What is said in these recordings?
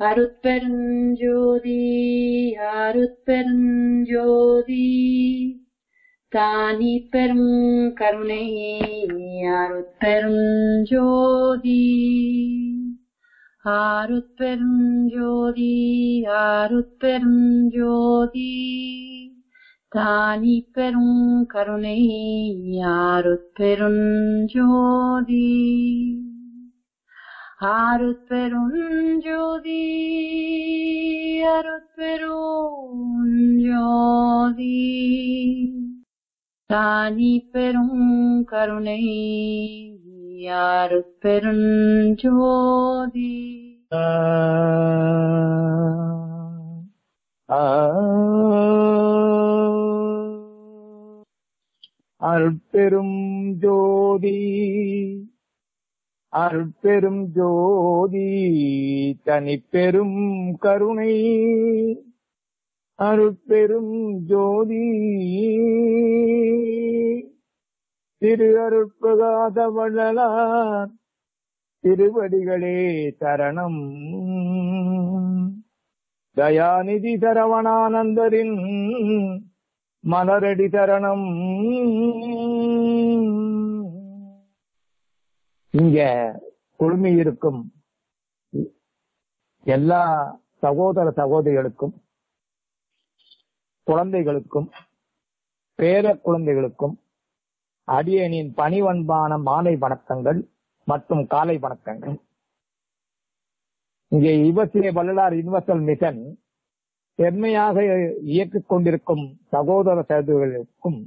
அருட்பெருஞ்சோதி அருட்பெருஞ்சோதி தானி பெரும் கருணை அருட்பெருஞ்சோதி அருட்பெருஞ்சோதி அருட்பெருஞ்சோதி தானி பெரும் கருணை அருட்பெருஞ்சோதி. அருட்பெருஞ்சோதி அருட்பெருஞ்சோதி தானி பெரும் கருணை அருட்பெருஞ்சோதி அருட்பெரும் ஜோதி அருட்பெரும் ஜோதி தனிப்பெரும் கருணை. அருட்பெரும் ஜோதி திரு அருட்பகாத வள்ளலார் திருவடிகளே சரணம். தயாநிதி சரவணானந்தரின் மலரடி சரணம். இங்க குழுமி இருக்கும் எல்லா சகோதர சகோதரிகளுக்கும் குழந்தைகளுக்கும் பேர குழந்தைகளுக்கும் அடியனின் பணிவன்பான மாலை வணக்கங்கள் மற்றும் காலை வணக்கங்கள். இங்கே இவசிய வள்ளலார் யுனிவர்சல் மிஷன் பெருமையாக இயக்கிக் கொண்டிருக்கும் சகோதர சகோதரிகளுக்கும்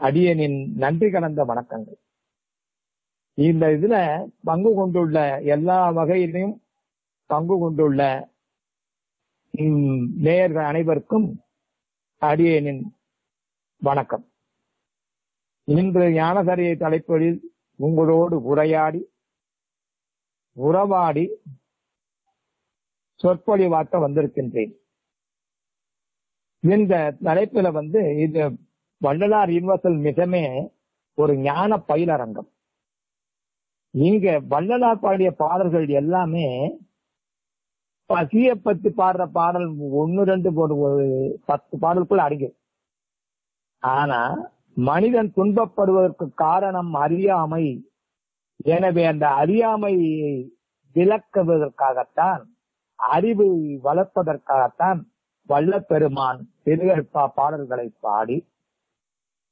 அடியனின் நன்றி கலந்த வணக்கங்கள். இந்த இதுல பங்கு கொண்டுள்ள எல்லா வகையிலையும் பங்கு கொண்டுள்ள நேயர்கள் அனைவருக்கும் அடியேனின் வணக்கம். இன்று ஞானசரியை தலைப்பில் உங்களோடு உரையாடி உறவாடி சொற்பொழிவாக்க வந்திருக்கின்றேன். இந்த தலைப்புல வந்து இது வள்ளலார் யூனிவர்சல் மிகமே ஒரு ஞான பயிலரங்கம். இங்க வள்ளலார் பாடிய பாடல்கள் எல்லாமே பசிய பத்தி பாடுற பாடல் ஒன்னு ரெண்டு ஒரு பத்து பாடலுக்குள்ள அடங்கு ஆனா மனிதன் துன்பப்படுவதற்கு காரணம் அறியாமை. எனவே அந்த அறியாமையை விளக்குவதற்காகத்தான் அறிவை வளர்ப்பதற்காகத்தான் வல்ல பெருமான் திருகற்பா பாடல்களை பாடி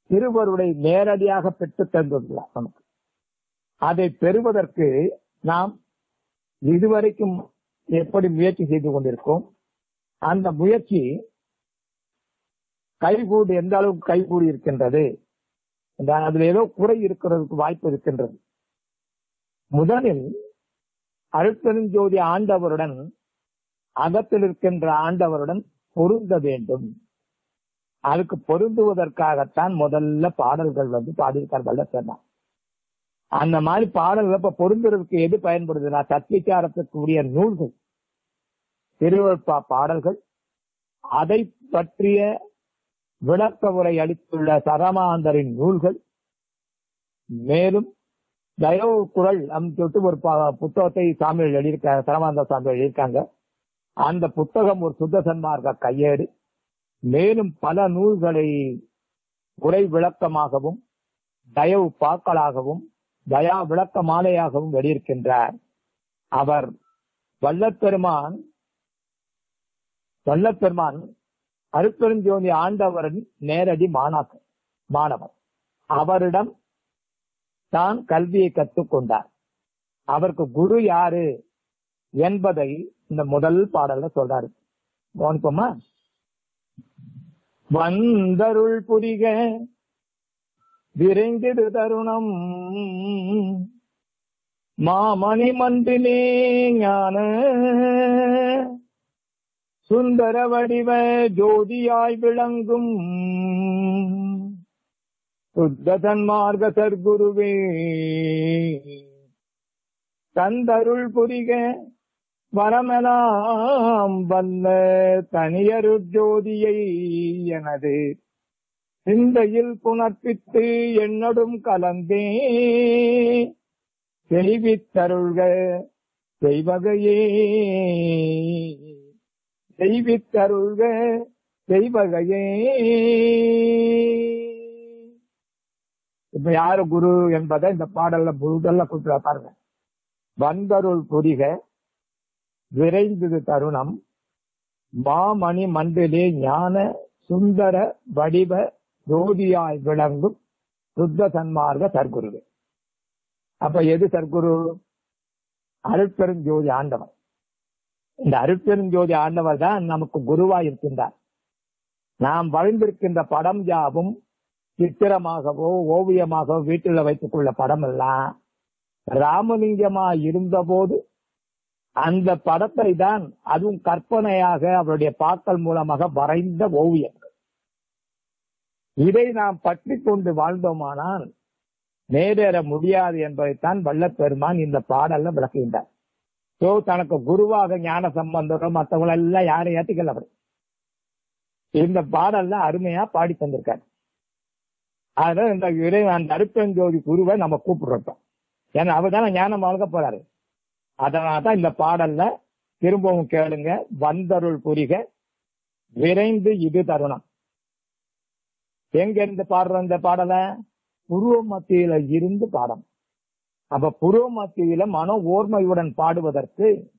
திருவருளை நேரடியாக பெற்று தந்துள்ளார் நமக்கு. அதை பெறுவதற்கு நாம் இதுவரைக்கும் எப்படி முயற்சி செய்து கொண்டிருக்கோம்? அந்த முயற்சி கைகூடு எந்த அளவுக்கு கைகூடி இருக்கின்றது? அதுல ஏதோ குறை இருக்கிறதுக்கு வாய்ப்பு இருக்கின்றது. முதலில் அருட்பெருஞ்சோதி ஆண்டவருடன் அகத்தில் இருக்கின்ற ஆண்டவருடன் பொருந்த வேண்டும். அதுக்கு பொருந்துவதற்காகத்தான் முதல்ல பாடல்கள் வந்து பாடியிருக்கார் வல்லப்பெருமான் அந்த மாதிரி பாடல்கள் இப்ப பொருந்துறதுக்கு எது பயன்படுதுன்னா சத்திச்சாரத்துக்குரிய நூல்கள். திருவருப்பா பாடல்கள். அதை பற்றிய விளக்க உரை அளித்துள்ள சரமாந்தரின் நூல்கள். மேலும் தயவு குரல் அப்படின்னு சொல்லிட்டு ஒரு புத்தகத்தை சாமியில் எழுதியிருக்காங்க சரமாந்த சாமிகள் எழுதியிருக்காங்க. அந்த புத்தகம் ஒரு சுத்த சன்மார்க்க கையேடு. மேலும் பல நூல்களை உரை விளக்கமாகவும் தயவு பாக்களாகவும் தயா விளக்க மாலையாகவும் வெளியிருக்கின்றார். அவர் வல்லப்பெருமான் வல்லப்பெருமான் அருப்பெருஞ்சோதி ஆண்டவரின் நேரடி மாணாக்கர் மாணவர் அவரிடம் தான் கல்வியை கற்றுக்கொண்டார். அவருக்கு குரு யாரு என்பதை இந்த முதல் பாடல்ல சொல்றாரு. கவனிப்போமா? வந்தருள் புரிக விரைந்திடு தருணம். மாமணி மன்றினே ஞான. சுந்தர வடிவ ஜோதியாய் விளங்கும். சுத்த தன்மார்க சர்க்குருவே. தந்தருள் புரிக வரமெலாம் வல்ல தனியருட்ஜோதியை எனது சிந்தையில் புணர்ப்பித்து என்னடும் கலந்தே. செய்வித்தருள்க செய்வகையே. செய்வித்தருள்க செய்வகையே. இப்ப யாரு குரு என்பதை இந்த பாடல்ல புதுதல்ல கொடுத்துருவா பாருங்க. வந்தருள் புரிக விரைந்தது தருணம் மாமணி மண்டலே ஞான சுந்தர வடிவ ஜோதியாய் விளங்கும் சுத்த சன்மார்க்க சர்க்குருவே. அப்ப எது சர்க்குரு? அருட்பெருஞ்சோதி ஆண்டவர். இந்த அருட்பெருஞ்சோதி ஆண்டவர் தான் நமக்கு குருவாய் இருக்கின்றார். நாம் வழிந்திருக்கின்ற படம் யாவும் சித்திரமாகவோ ஓவியமாகவோ வீட்டில் வைத்துக் கொள்ள படம் எல்லாம் ராமலிங்கமா இருந்தபோது அந்த படத்தை தான் அதுவும் கற்பனையாக அவருடைய பாக்கள் மூலமாக வரைந்த ஓவியம். இதை நாம் பற்றி கொண்டு வாழ்ந்தோமானால் நேரேற முடியாது என்பதைத்தான் வல்லப்பெருமான் இந்த பாடல்ல விளக்குகின்றார். சோ தனக்கு குருவாக ஞான சம்பந்தரும் மற்றவங்க எல்லாம் யாரும் ஏற்றுக்கல அவர்? இந்த பாடல்ல அருமையா பாடி தந்திருக்காரு. அதனால இந்த இறைவன் அந்த அருப்பெஞ்சோதி குருவை நம்ம கூப்பிடுறோம். ஏன்னா அவர் தானே ஞானம் வழங்க போறாரு. அதனாலதான் இந்த பாடல்ல திரும்பவும் கேளுங்க வந்தருள் புரிக விரைந்து இது தருணம். எங்க இருந்து பாடுற இந்த பாடலை? புருவ மத்தியில இருந்து பாடம். அப்ப புருவ மத்தியில மன ஓர்மையுடன் பாடுவதற்கு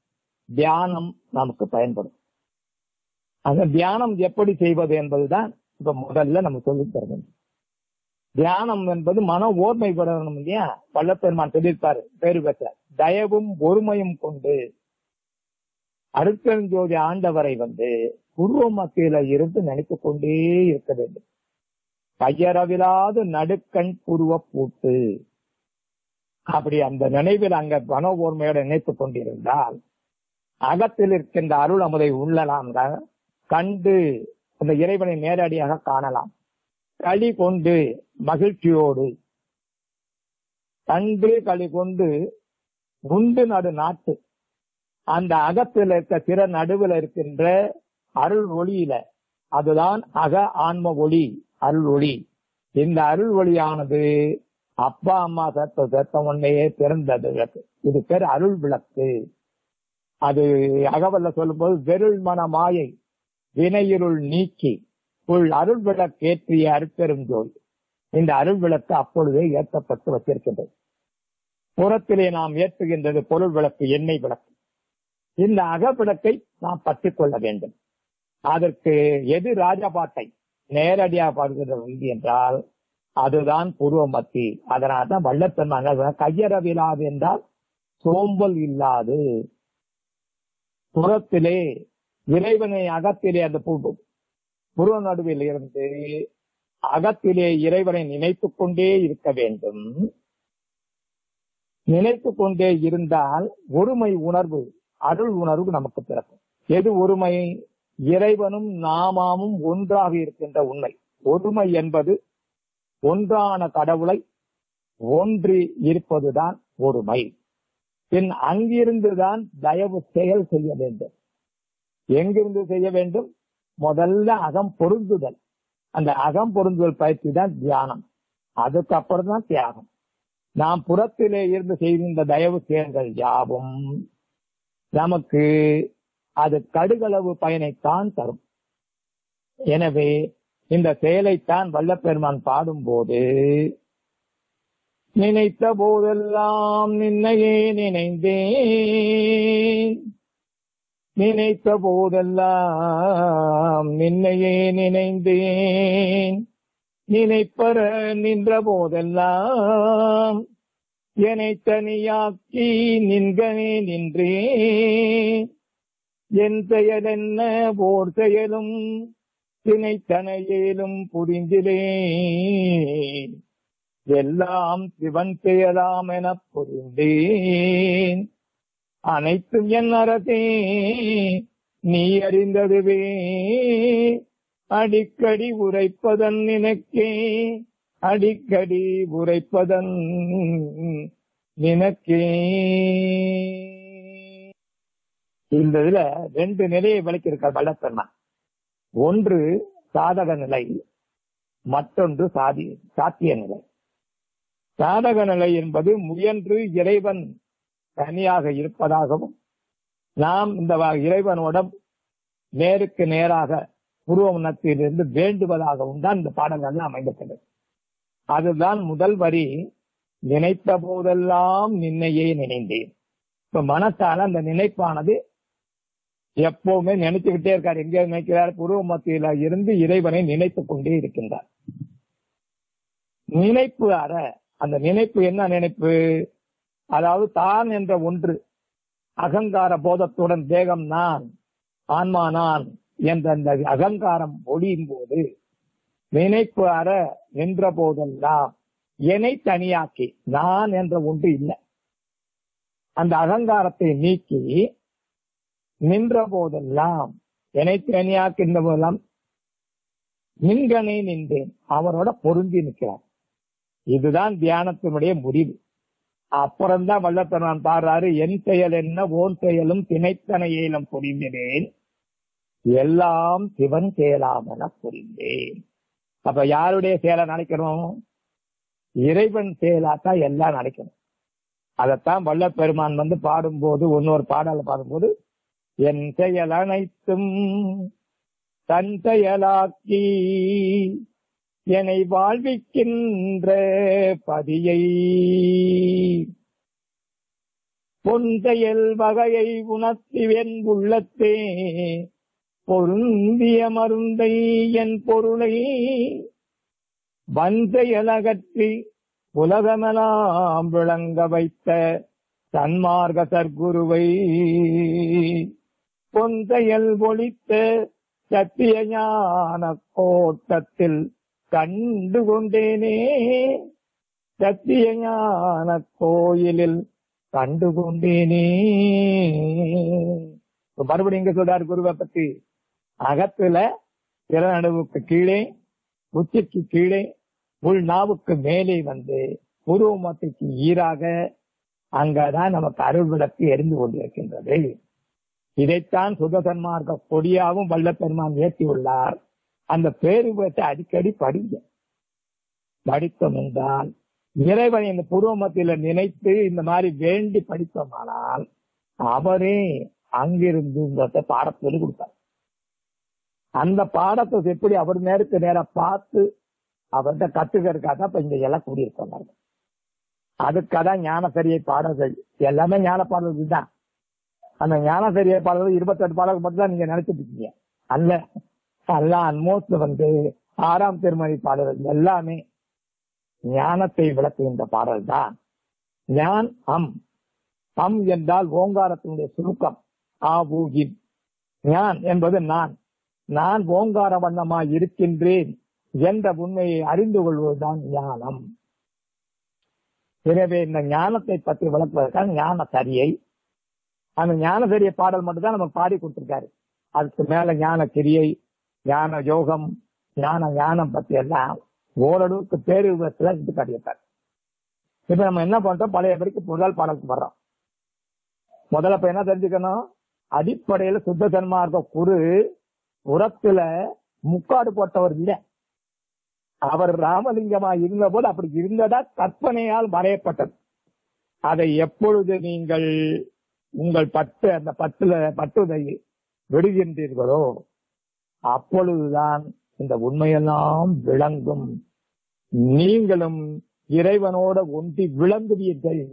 தியானம் நமக்கு பயன்படும். அந்த தியானம் எப்படி செய்வது என்பதுதான் இப்ப முதல்ல நம்ம சொல்லி தர தியானம் என்பது மன ஓர்மை பெறணும் இல்லையா? பள்ளப்பெருமான் சொல்லியிருப்பாரு பேரு பெற்ற தயவும் ஒருமையும் கொண்டு அருட்பெருஞ்சோதி ஆண்டவரை வந்து புருவ மத்தியில இருந்து நினைத்துக் கொண்டே இருக்க வேண்டும். கையறவிலாது நடுக்கண் புருவ பூட்டு. அப்படி அந்த நினைவில் அங்க மன ஓர்மையோட நினைத்துக் கொண்டிருந்தால் அகத்தில் இருக்கின்ற அருள் அமுதை உள்ளலாம் கண்டு அந்த இறைவனை நேரடியாக காணலாம். களி கொண்டு மகிழ்ச்சியோடு. கண்டு களி கொண்டு உண்டு நடு நாட்டு. அந்த அகத்தில் இருக்க திற நடுவில் இருக்கின்ற அருள் ஒளியில அதுதான் அக ஆன்ம ஒளி. அருள் ஒளி இந்த அருள் ஒளியானது அப்பா அம்மா சத்த சத்த உன்னையே பிறந்தது. விளக்கு இது பேர் அருள் விளக்கு. அது அகவல்ல சொல்லும்போது வெருள் மன மாயை வினையிருள் நீக்கி உள் அருள் விளக்கு ஏற்றிய அருட்பெரும் ஜோதி. இந்த அருள் விளக்கு அப்பொழுதே ஏற்றப்பட்டு வச்சிருக்கின்றது. புறத்திலே நாம் ஏற்றுகின்றது பொருள் விளக்கு எண்ணெய் விளக்கு. இந்த அகவிளக்கை நாம் பற்றிக் கொள்ள வேண்டும். அதற்கு எது ராஜபாட்டை நேரடியா பார்க்கிற பார்க்கிறது என்றால் அதுதான் பூர்வ மத்தி. அதனால்தான் வல்லப்பெருமான் கையறவிலாது என்றால் சோம்பல் இல்லாது. புறத்திலே இறைவனை அகத்திலே அந்த புருவ நடுவில் இருந்து அகத்திலே இறைவனை நினைத்துக் கொண்டே இருக்க வேண்டும். நினைத்துக் கொண்டே இருந்தால் ஒருமை உணர்வு அருள் உணர்வு நமக்கு பிறக்கும். எது ஒருமை? இறைவனும் நாமாமும் ஒன்றாக இருக்கின்ற உண்மை. ஒருமை என்பது ஒன்றான கடவுளை ஒன்றி இருப்பதுதான் ஒருமை. பின் அங்கிருந்துதான் தயவு செயல் செய்ய வேண்டும். எங்கிருந்து செய்ய வேண்டும்? முதல்ல அகம் பொருந்துதல். அந்த அகம் பொருந்துதல் பயிற்சி தான் தியானம். அதுக்கப்புறம் தான் தியாகம். நாம் புறத்திலே இருந்து செய்கின்ற தயவு செயல்கள் யாவும்? நமக்கு அது கடுகளவு பயனைத்தான் தரும். எனவே இந்த செயலைத்தான் வல்லப்பெருமான் பாடும்போது நினைத்த போதெல்லாம் நின்னையே நினைந்தேன். நினைத்த போதெல்லாம் நின்னையே நினைந்தேன். நினைப்பற நின்ற போதெல்லாம் என்னை தனியாக்கி நின்கனே நின்றேன். என் பெயர் என்ன? போர் செயலும் திணைத்தனையிலும் புரிந்திலே எல்லாம் சிவன் பெயராம் என புரிந்தேன். அனைத்தும் என் அரசே நீ அறிந்ததுவே. அடிக்கடி உரைப்பதன் நினைக்கே அடிக்கடி உரைப்பதன் நினைக்கே. இந்த இதுல ரெண்டு நிலையை விளக்கியிருக்கார் வல்லப்பெருமான் ஒன்று சாதக நிலை மற்றொன்று சாதி சாத்திய நிலை. சாதக நிலை என்பது முயன்று இறைவன் தனியாக இருப்பதாகவும் நாம் இந்த வ- இறைவனோட நேருக்கு நேராக உருவமனத்திலிருந்து வேண்டுவதாகவும் தான் இந்த பாடங்கள் அமைந்துள்ளது அதுதான் முதல் வரி நினைத்த போதெல்லாம் நின்னையே நினைந்தேன். இப்ப மனசால அந்த நினைப்பானது எப்பவுமே நினைச்சுக்கிட்டே இருக்கார். எங்கே நினைக்கிறார். புருவ மத்தியில இருந்து இறைவனை நினைத்துக் கொண்டே இருக்கின்றார். நினைப்பு அற. அந்த நினைப்பு என்ன நினைப்பு? அதாவது தான் என்ற ஒன்று. அகங்கார போதத்துடன் தேகம் நான் ஆன்மா நான் என்ற அந்த அகங்காரம் ஒளியும் போது நினைப்பு அற நின்ற போதெல்லாம் என்னை தனியாக்கி நான் என்ற ஒன்று இல்லை. அந்த அகங்காரத்தை நீக்கி நின்ற போதெல்லாம் என்னை தேனியாக்கின்ற போதெல்லாம் நின்றனே நின்றேன். அவரோட பொருந்தி நிற்கிறார் இதுதான் தியானத்தினுடைய முடிவு. அப்புறம்தான் வல்லத்தனான் பாடுறாரு என் செயல் என்ன? ஓன் செயலும் திணைத்தனையிலும் புரிந்தினேன். எல்லாம் சிவன் செயலாமென புரிந்தேன் அப்ப யாருடைய செயலை நினைக்கணும்? இறைவன் செயலாத்தான் எல்லாம் நினைக்கணும். அதைத்தான் வல்லப்பெருமான் வந்து பாடும்போது இன்னொரு பாடல பாடும்போது என் செயல் அனைத்தும் தன் செயலாக்கி என்னை வாழ்விக்கின்ற பதியை பொன்செயல் வகையை உணர்த்திவென் உள்ளத்தே பொருந்திய மருந்தை என் பொருளை வஞ்சையலகற்றி உலகமெல்லாம் விளங்க வைத்த சன்மார்க சர்க்குருவை பொந்தையல் ஒழித்த சத்திய ஞான கோட்டத்தில் கண்டு கொண்டேனே. சத்திய ஞான கோயிலில் கண்டு கொண்டேனே. மறுபடியும் இங்க சொல்றாரு குருவை பத்தி. அகத்துல திறநடுவுக்கு கீழே உச்சிக்கு கீழே உள் நாவுக்கு மேலே வந்து உருவமத்துக்கு ஈராக அங்கதான் நமக்கு அருள் விளக்கு எரிந்து கொண்டிருக்கின்றது. இதைத்தான் சுகசன்மார்க்க கொடியாவும் வல்லப்பெருமான் ஏற்றியுள்ளார். அந்த பேருபத்தை அடிக்கடி படிங்க. படித்தோம் என்றால் இறைவனை இந்த புருவமத்தில நினைத்து இந்த மாதிரி வேண்டி படித்தோமானால் அவரே அங்கிருந்து இந்த பாடத்தை சொல்லி கொடுத்தார் அந்த பாடத்தை எப்படி அவர் நேருக்கு நேரா பார்த்து அவர்கிட்ட கத்துக்கிறதுக்காக இப்ப இங்க எல்லாம் கூடியிருக்காங்க அதுக்காதான் ஞானசரியை பாடல்கள் எல்லாமே ஞான பாடல்கள் தான். அந்த ஞானசரியை பாடல்கள் இருபத்தெட்டு பாடல்கள் மட்டும் தான் நீங்க நினைச்சிட்டு இருக்கீங்க. அல்ல அல்ல அல்மோஸ்ட் வந்து ஆறாம் திருமணி பாடல்கள் எல்லாமே ஞானத்தை விளக்குகின்ற பாடல் தான் ஞான் அம். அம் என்றால் ஓங்காரத்தினுடைய சுருக்கம். ஆ ஊகின் ஞான் என்பது நான். நான் ஓங்கார வண்ணமாய் இருக்கின்றேன் என்ற உண்மையை அறிந்து கொள்வதுதான் ஞானம். எனவே இந்த ஞானத்தை பற்றி விளக்குவதற்காக ஞான சரியை அந்த ஞானசரிய பாடல் மட்டும்தான் நமக்கு பாடி கொடுத்துருக்காரு. அதுக்கு மேல ஞான கிரியை ஞான யோகம் ஞான ஞானம் பத்தி எல்லாம் ஓரளவுக்கு பேரு விதத்துல இது காட்டியிருக்காரு இப்ப நம்ம என்ன பண்றோம்? பழைய படிக்கு முதல் பாடலுக்கு வர்றோம் முதல்ல இப்ப என்ன தெரிஞ்சுக்கணும்? அடிப்படையில சுத்த சன்மார்க்க குரு உரத்துல முக்காடு போட்டவர் இல்லை. அவர் ராமலிங்கமா இருந்த போது அப்படி இருந்ததா கற்பனையால் வரையப்பட்டது. அதை எப்பொழுது நீங்கள் உங்கள் பட்டு அந்த பட்டுல பட்டுதை விடுகின்றீர்களோ அப்பொழுதுதான் இந்த உண்மையெல்லாம் விளங்கும். நீங்களும் இறைவனோட ஒன்றி விளங்குவீர்கள்.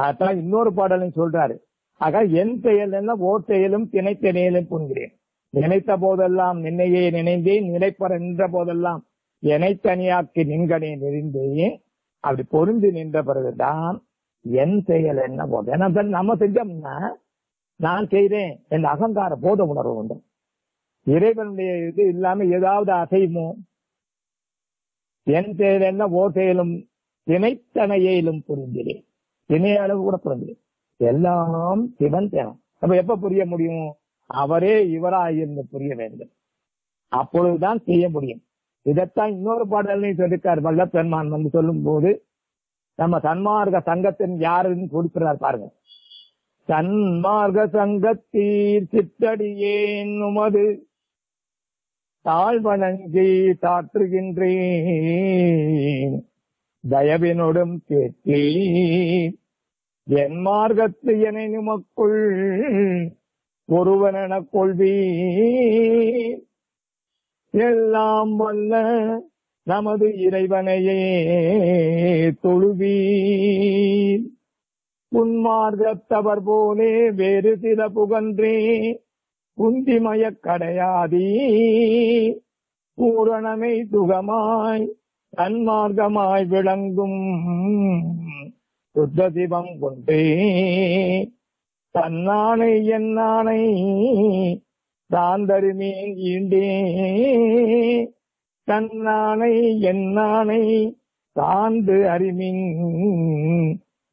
அதான் இன்னொரு பாடலையும் சொல்றாரு. ஆக என் செயல் என்ன? ஓர் செயலும் திணைத்தனையிலும் புண்கிறேன். நினைத்த போதெல்லாம் நின்னையே நினைந்தேன் நினைப்பற நின்ற போதெல்லாம் என்னை தனியாக்கி நின்கனே நெறிந்தேன். அப்படி பொருந்து நின்ற பிறகுதான் என் செயல் என்ன? போதும் ஏன்னா நம்ம செஞ்சோம்னா நான் செய்யறேன் என்ற அகங்கார போத உணர்வு உண்டு. இறைவனுடைய இது இல்லாம ஏதாவது அசையுமோ? என் செயல் என்ன? ஓ செயலும் திணைத்தனையிலும் புரிந்தினேன் இணைய அளவு கூட புரிந்தினேன் எல்லாம் சிவன் தேனம் அப்ப எப்ப புரிய முடியும்? அவரே இவராயிருந்து புரிய வேண்டும். அப்பொழுதுதான் செய்ய முடியும். இதைத்தான் இன்னொரு பாடலையும் சொல்லிருக்கார் வல்ல பெண்மான் வந்து சொல்லும் போது நம்ம சன்மார்க்க சங்கத்தின் யாருன்னு கொடுக்கிறார் பாருங்க. சன்மார்க்க சங்கத்தீர் சித்தடியேன் உமது தாழ்வணங்கி தாற்றுகின்றேன். தயவினோடும் கேட்டீர். என் மார்க்கத்து என நமக்குள் ஒருவனென கொள்வீர். எல்லாம் வல்ல நமது இறைவனையே தொழுவீர். உன்மார்க்கத்தவர் போலே வேறு சில புகன்றே குந்திமயக் கடையாதீ. பூரணமை துகமாய் தன்மார்க்கமாய் விளங்கும் சுத்த சிவம் கொண்டே. தன்னானை என்னானை சாந்தருமேன் ஈண்டே. தன்னானை என்னானை சார்ந்து அறிமின்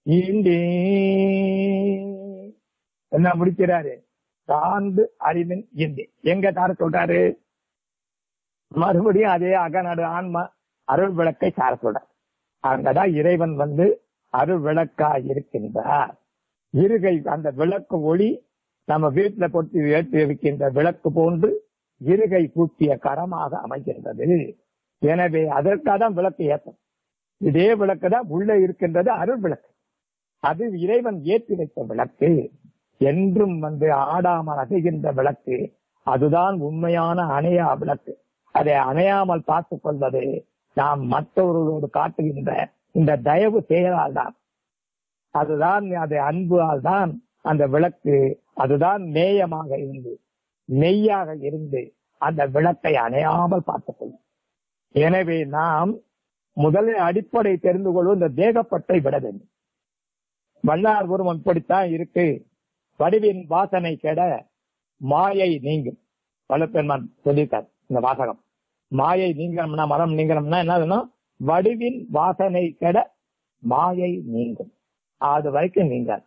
ஈண்டே. என்ன முடிக்கிறாரு? சார்ந்து அறிவின் ஈண்டே. எங்க சார சொல்றாரு? மறுபடியும் அதே அகநாடு ஆன்மா அருள் விளக்கை சார சொல்றார். அங்கதான் இறைவன் வந்து அருள் விளக்கா இருக்கின்றார். இருகை அந்த விளக்கு ஒளி நம்ம வீட்டுல பொறுத்து ஏற்றி இருக்கின்ற விளக்கு போன்று இருகை பூட்டிய கரமாக அமைகின்றது. எனவே அதற்காக தான் விளக்கு ஏற்றம். இதே விளக்கு தான் உள்ள இருக்கின்றது அருள் விளக்கு. அது இறைவன் ஏற்றி வைத்த விளக்கு. என்றும் வந்து ஆடாமல் அசைகின்ற விளக்கு. அதுதான் உண்மையான அணையா விளக்கு. அதை அணையாமல் பார்த்துக் கொள்வது நாம் மற்றவர்களோடு காட்டுகின்ற இந்த தயவு செயலால் தான் அதுதான் அது அன்புவால் தான் அந்த விளக்கு. அதுதான் நேயமாக இருந்து நெய்யாக இருந்து அந்த விளக்கை அணையாமல் பார்த்துக் கொள்ளும். எனவே நாம் முதலில் அடிப்படை தெரிந்து கொள்வோம் இந்த தேகப்பட்டை விட வேண்டும். வல்லார் உருவம் இப்படித்தான் இருக்கு. வடிவின் வாசனை கெட மாயை நீங்கும். வல்லப்பெருமான் சொல்லியிருக்கார் இந்த வாசகம். மாயை நீங்கணும்னா மரம் நீங்கணும்னா என்ன வடிவின் வாசனை கெட மாயை நீங்கும். அது வரைக்கும் நீங்காது.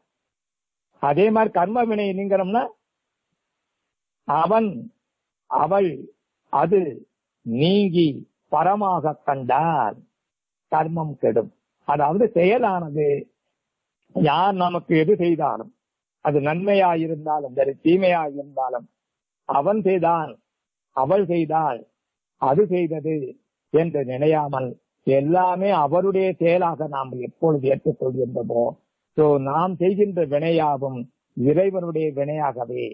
அதே மாதிரி கர்ம வினை நீங்கணும்னா அவன் அவள் அது நீங்கி பரமாக கண்டால் கர்மம் கெடும். அதாவது செயலானது யார் நமக்கு எது செய்தாலும் அது நன்மையாயிருந்தாலும் சரி தீமையாயிருந்தாலும் அவன் செய்தான் அவள் செய்தால் அது செய்தது என்று நினையாமல் எல்லாமே அவருடைய செயலாக நாம் எப்பொழுது ஏற்றுக்கொள்கின்றோமோ நாம் செய்கின்ற வினையாகும் இறைவனுடைய வினையாகவே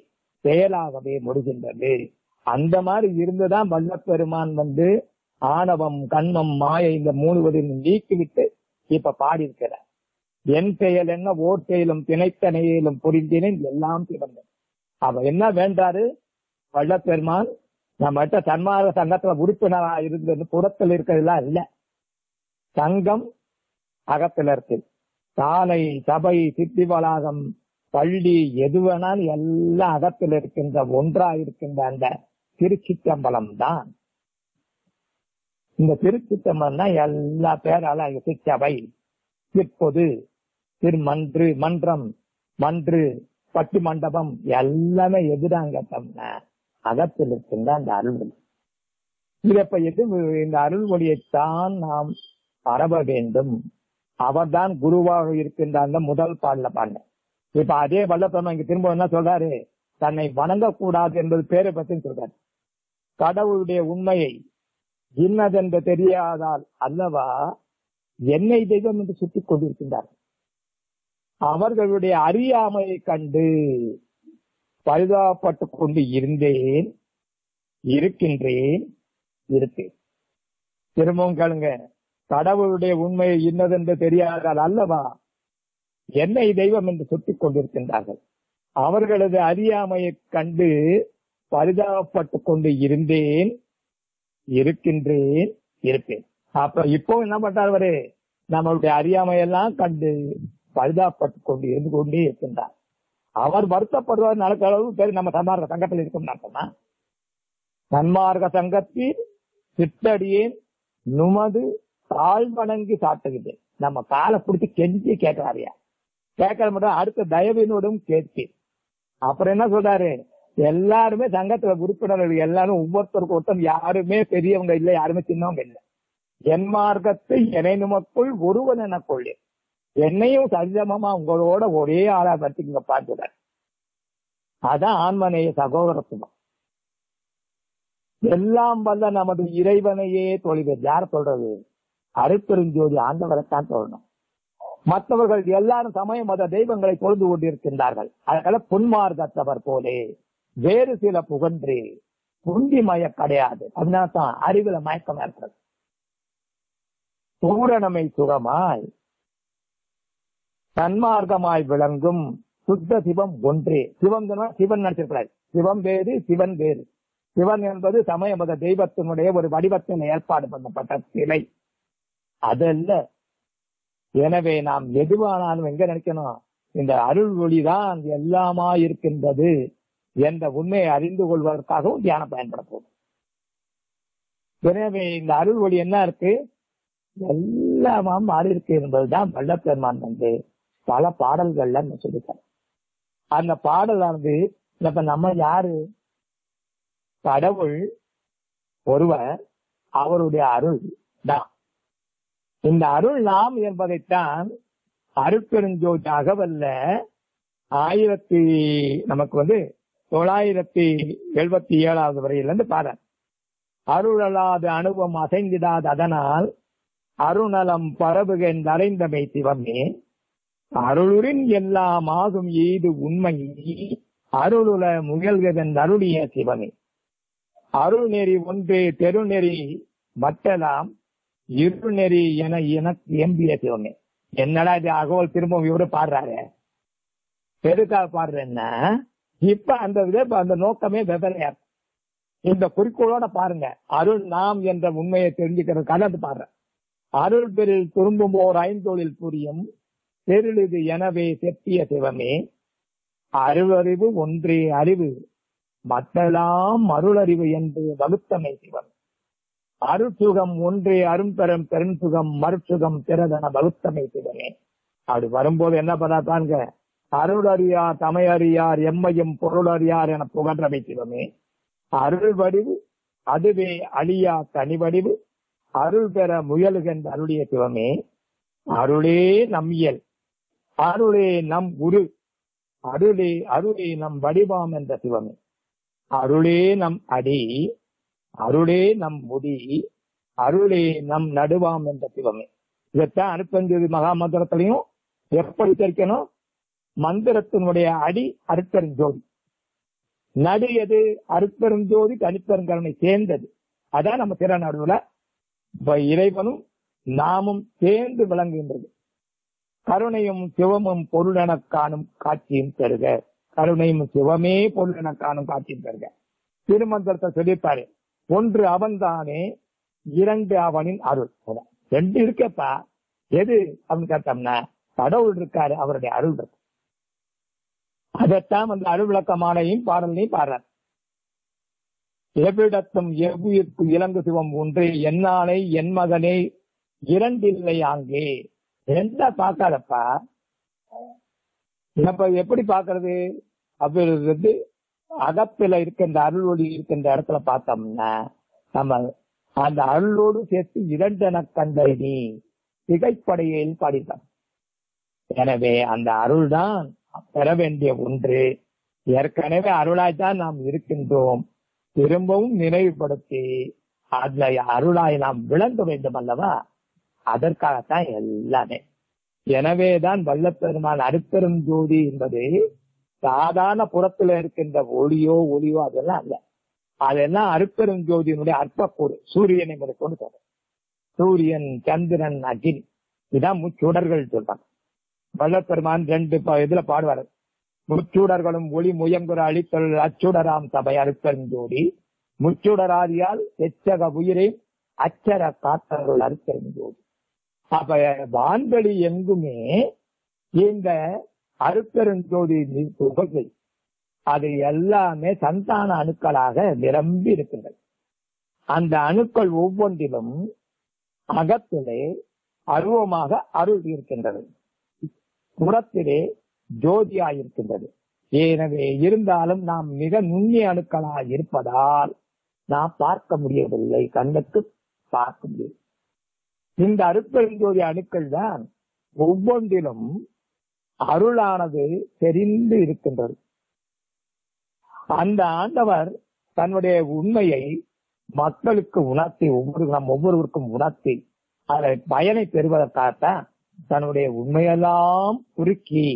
செயலாகவே முடிகின்றது. அந்த மாதிரி இருந்துதான் வல்லப்பெருமான் வந்து ஆணவம் கண்மம் மாயை இந்த மூணுவதையும் நீக்கிவிட்டு இப்ப பாடியிருக்கிறார். என் செயல் என்ன ஓர் செயலும் திணைத்தனையிலும் புரிந்தினேன் எல்லாம் திறந்தேன் அவ என்ன வேண்டாரு? வல்லப்பெருமான் நம்மகிட்ட சன்மார்க்க சங்கத்துல உறுப்பினரா இருந்தது புறத்தில் இருக்கிறதுலாம் இல்ல. சங்கம் அகத்தில் இருக்கு சாலை சபை சித்தி வளாகம் பள்ளி எது வேணாலும் எல்லாம் அகத்தில் இருக்கின்ற ஒன்றா இருக்கின்ற அந்த திருச்சிற்றம்பலம் தான். இந்த திருச்சிற்றம்பலம் தான் எல்லா பேரால சிற்றவை திற்பொது திருமன்று மன்றம் மன்று பட்டி மண்டபம் எல்லாமே எதிராங்க அகத்தில் இருக்கின்ற அந்த அருள்மொழி இது இப்ப எது? இந்த அருள்மொழியைத்தான் நாம் பரவ வேண்டும். அவர்தான் குருவாக இருக்கின்ற அந்த முதல் பாடல பாடின இப்ப அதே வல்லப்பெருமா இங்க திரும்ப என்ன சொல்றாரு? தன்னை வணங்கக்கூடாது என்பது பேரை பற்றி சொல்றாரு. கடவுளுடைய உண்மையை இன்னதென்று தெரியாதால் அல்லவா என்னை தெய்வம் என்று சுட்டிக் கொண்டிருக்கின்றார். அவர்களுடைய அறியாமையை கண்டு பரிதாபப்பட்டுக் கொண்டு இருந்தேன் இருக்கின்றேன் இருப்பேன் திரும்பவும் கேளுங்க கடவுளுடைய உண்மை இன்னதென்று தெரியாதால் அல்லவா என்னை தெய்வம் என்று சுட்டிக் கொண்டிருக்கின்றார்கள். அவர்களது அறியாமையை கண்டு பரிதாபப்பட்டு கொண்டு இருந்தேன் இருக்கின்றேன் இருப்பேன். அப்ப இப்போ என்ன பண்றாரு நம்மளுடைய அறியாமையெல்லாம் கண்டு பரிதாபப்பட்டு கொண்டு இருந்து கொண்டே இருக்கின்றார். அவர் வருத்தப்படுவார் நடக்க அளவு பேர் நம்ம சன்மார்க்க சங்கத்தில் இருக்கும் நடத்தமா சன்மார்க்க சங்கத்தில் சித்தடியேன் நுமது தாழ் வணங்கி சாட்டுகிறேன் நம்ம காலை பிடிச்சி கெஞ்சி கேட்கிறாரியா கேட்கற மட்டும் அடுத்த தயவினோடும் கேட்பேன் அப்புறம் என்ன சொல்றாரு? எல்லாருமே சங்கத்துல உறுப்பினர்கள் எல்லாரும் ஒவ்வொருத்தருக்கு ஒருத்தர் யாருமே பெரியவங்க இல்ல யாருமே சின்னவங்க இல்ல. என் மார்க்கத்தை என்னை நமக்குள் ஒருவன் என கொள்ளேன் என்னையும் சரிசமமா உங்களோட ஒரே ஆளா பத்திங்க பார்த்துட அதான் ஆன்மனைய சகோதரத்துவம். எல்லாம் வல்ல நமது இறைவனையே தொழில் யார் சொல்றது? அருப்பெருஞ்சோதி ஆண்டவரைத்தான் சொல்லணும் மற்றவர்கள் எல்லாரும் சமய மத தெய்வங்களை தொழுது கொண்டிருக்கின்றார்கள். அதனால புன்மார்க்கத்தவர் போலே வேறு சில புகன்று. புந்தி மய கிடையாது. அதனால தான் அறிவுல மயக்கம் ஏற்படுது. பூரணமை சுகமாய் தன்மார்க்கமாய் விளங்கும் சுத்த சிவம் ஒன்றே. சிவம் சிவன் நடிச்சிருக்கிறார் சிவம் வேறு சிவன் வேறு. சிவன் என்பது சமய மத தெய்வத்தினுடைய ஒரு வடிவத்தில் ஏற்பாடு பண்ணப்பட்ட சிலை. அதல்ல எனவே நாம் எதுவானாலும் எங்க நினைக்கணும்? இந்த அருள் ஒளிதான் எல்லாமா இருக்கின்றது என்ற உண்மையை அறிந்து கொள்வதற்காகவும் தியானம் பயன்பட போகும் எனவே இந்த அருள் ஒளி என்ன இருக்கு? எல்லாமா மாறி இருக்கு என்பதுதான் வல்லப்பெருமான் வந்து பல பாடல்கள்ல சொல்லிட்டார். அந்த பாடலானது இப்ப நம்ம யாரு? கடவுள் ஒருவர் அவருடைய அருள் தான். இந்த அருள் நாம் என்பதைத்தான் அருட்பெருஞ்சோதி அகவல்ல ஆயிரத்தி நமக்கு வந்து தொள்ளாயிரத்தி எழுபத்தி ஏழாவது வரையிலிருந்து பாரு அருளலாது அனுபவம் அசைந்திடாது அதனால் அருணலம் பரவுக அறைந்தமை சிவமே. அருளுரின் எல்லாம் ஆகும் ஈது உண்மை அருளுல முயல்கதன் அருளிய சிவமே. அருள் நெறி ஒன்று தெருநெறி மட்டலாம் இருள் நெறி என எனக்கு எம்பிய சிவமே. என்னடா இது அகவல் திரும்பவும் இவரு பாடுறாரு? பெருக்காக பாடுறேன்னா இப்ப அந்த அந்த நோக்கமே வெவ்வேறையா இந்த குறிக்கோளோட பாருங்க. அருள் நாம் என்ற உண்மையை தெரிஞ்சுக்கிறதுக்காக அது பாடுறேன். அருள் பெரில் திரும்பும் ஓர் ஐந்தொழில் புரியும். பெருளிது எனவே செப்பிய சிவமே. அருளறிவு ஒன்றே அறிவு. மற்றெல்லாம் அருளறிவு என்று வகுத்தமை சிவம். அருசுகம் ஒன்றே அரும்பெரும் பெருஞ்சுகம் மறுசுகம் பிறதன பகுத்தமை சிவமே அப்படி வரும்போது என்ன பண்ணா பாருங்க அருளறியார் தமையறியார் எம்மையும் பொருளறியார் என புகன்றமை சிவமே அருள் வடிவு அதுவே அழியா தனி வடிவு அருள் பெற முயலுகின்ற அருளிய சிவமே. அருளே நம் இயல் அருளே நம் குரு அருளே அருளே நம் வடிவாம் என்ற சிவமே. அருளே நம் அடி அருளே நம் முடி அருளே நம் நடுவாம் என்ற சிவமே. இதைத்தான் அனுப்பஞ்சது மகா மந்திரத்திலையும் எப்படி தெரிக்கணும் மந்திரத்தினுடைய அடி அருட்பெருஞ்சோதி. நடு எது? அருட்பெருஞ்சோதி தனிப்பெருங்கருணை சேர்ந்தது. அதான் நம்ம திறநடுவுல இப்ப இறைவனும் நாமும் சேர்ந்து விளங்குகின்றது. கருணையும் சிவமும் பொருளென காணும் காட்சியும் தருக கருணையும் சிவமே பொருளென காணும் காட்சியும் தருக திருமந்திரத்தை சொல்லியிருப்பாரு. ஒன்று அவன்தானே இரண்டு அவனின் அருள். ரெண்டு இருக்கப்பா. எது? அப்படின்னு கேட்டோம்னா கடவுள் இருக்காரு அவருடைய அருள் இருக்கு. அதைத்தான் அந்த அருள் விளக்கமானையும் பாடலையும் பாடுறார். எவ்விடத்தும் எவ்வுயிர்க்கு இலங்கு சிவம் ஒன்று என்னாலே என் மகனே இரண்டில்லை அங்கே. என்ன பார்க்காதப்பா. நம்ம எப்படி பாக்குறது அப்படி வந்து அகப்பில இருக்கின்ற அருள் ஒளி இருக்கின்ற இடத்துல பார்த்தோம்னா நம்ம அந்த அருளோடு சேர்த்து இரண்டென கண்டை நீ திகைப்படையில் பாடித்தான் எனவே அந்த அருள் தான் பெற வேண்டிய ஒன்று. ஏற்கனவே அருளாய்தான் நாம் இருக்கின்றோம். திரும்பவும் நினைவுபடுத்தி அதுல அருளாய் நாம் விளங்க வேண்டும் அல்லவா? அதற்காகத்தான் எல்லாமே. எனவேதான் வல்லப்பெருமான் அருப்பெரும் ஜோதி என்பது சாதாரண புறத்துல இருக்கின்ற ஒளியோ ஒளியோ அதெல்லாம் அல்ல. அதெல்லாம் அருப்பெரும் ஜோதியினுடைய அற்பக்கூறு. சூரியனை முதல் கொண்டு சொல்றேன். சூரியன் சந்திரன் அகின். இதான் முச்சுடர்கள் சொல்றாங்க. வல்லப்பெருமான் ரெண்டு இதுல பாடுவார். முச்சுடர்களும் ஒளி முயங்குற அழித்தல் அச்சுடராம் சபை அருப்பெருஞ்சோடி முச்சுடராதியால் எச்சக உயிரை அச்சர காத்தருள் அருப்பெருஞ்சோடி அப்ப வான்வெளி எங்குமே இந்த அருப்பெருஞ்சோதி புகழ் அது எல்லாமே சந்தான அணுக்களாக நிரம்பி இருக்கின்றது அந்த அணுக்கள் ஒவ்வொன்றிலும் அகத்திலே அருவமாக அருள் இருக்கின்றது. புறத்திலே ஜோதியாயிருக்கின்றது எனவே இருந்தாலும் நாம் மிக நுண்ணிய அணுக்களாக இருப்பதால் நாம் பார்க்க முடியவில்லை கண்ணுக்கு பார்க்க முடியும் இந்த அருப்பெருஞ்சோதி அணுக்கள் தான் ஒவ்வொன்றிலும் அருளானது தெரிந்து இருக்கின்றது. அந்த ஆண்டவர் தன்னுடைய உண்மையை மக்களுக்கு உணர்த்தி ஒவ்வொரு நம் ஒவ்வொருவருக்கும் உணர்த்தி அதை பயனை பெறுவதற்காகத்தான் தன்னுடைய உண்மையெல்லாம் குறுக்கி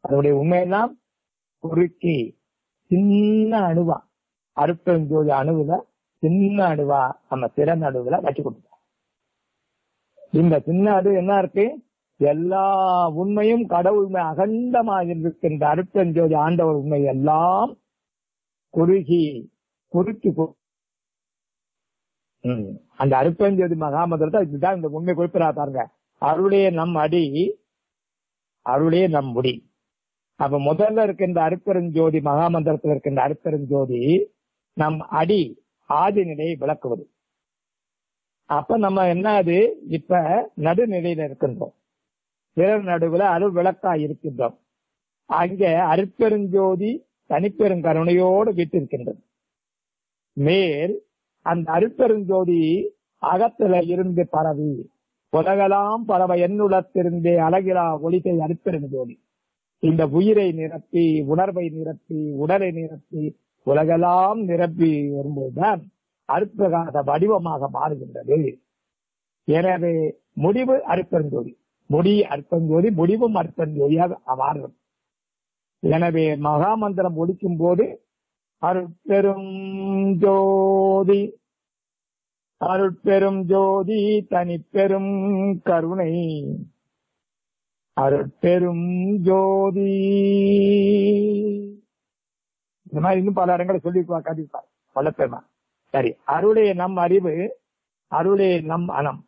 அதனுடைய உண்மையெல்லாம் குறுக்கி சின்ன அணுவா அருப்பெருஞ்சோதி அணுவுல சின்ன அணுவா நம்ம சிறந்த அணுவுல வச்சு கொடுத்தோம் இந்த சின்ன அணு என்ன இருக்கு? எல்லா உண்மையும் கடவுள்மை அகண்டமாக இருக்கின்ற அருப்பெருஞ்சோதி ஆண்டவர் உண்மை எல்லாம் குறுகி குறுக்கி ம். அந்த அருப்பெருஞ்சோதி மகாமந்திரத்தை இதுதான் இந்த உண்மை குறிப்பிடா பாருங்க. அருளே நம் அடி அருளே நம் முடி. அப்ப முதல்ல இருக்கின்ற அருப்பெருஞ்சோதி மகாமந்திரத்தில் இருக்கின்ற அருப்பெருஞ்சோதி நம் அடி ஆதி நிலையை விளக்குவது. அப்ப நம்ம என்ன அது? இப்ப நடுநிலையில இருக்கின்றோம். பிறர் நடுவுல அருள் விளக்கா இருக்கின்றோம் அங்கே அருப்பெருஞ்சோதி தனிப்பெருங்கருணையோடு வீட்டிருக்கின்றது. மேல் அந்த அருப்பெருஞ்சோதி அகத்துல இருந்து பரவி உலகலாம் பரவ என்னுளத்திருந்தே அழகிலா ஒளிகை அருட்பெருஞ்சோதி. இந்த உயிரை நிரப்பி உணர்வை நிரப்பி உடலை நிரப்பி உலகெல்லாம் நிரப்பி வரும்போதுதான் அருட்பிரகாச வடிவமாக மாறுகின்றது. எனவே முடிவு அருப்பெருஞ்சோதி முடி அற்பஞ்சோதி முடிவும் அற்பஞ்சோதியாக மாறும். எனவே மகாமந்திரம் ஒழிக்கும் போது அருட்பெரும் ஜோதி அருட்பெரும் ஜோதி தனிப்பெரும் கருணை. அருட்பெரும் ஜோதி. இந்த மாதிரி இன்னும் பல இடங்களை சொல்லி காட்டியிருப்பார். வல்லப்பெருமா சரி அருளே நம் அறிவு அருளே நம் அனம்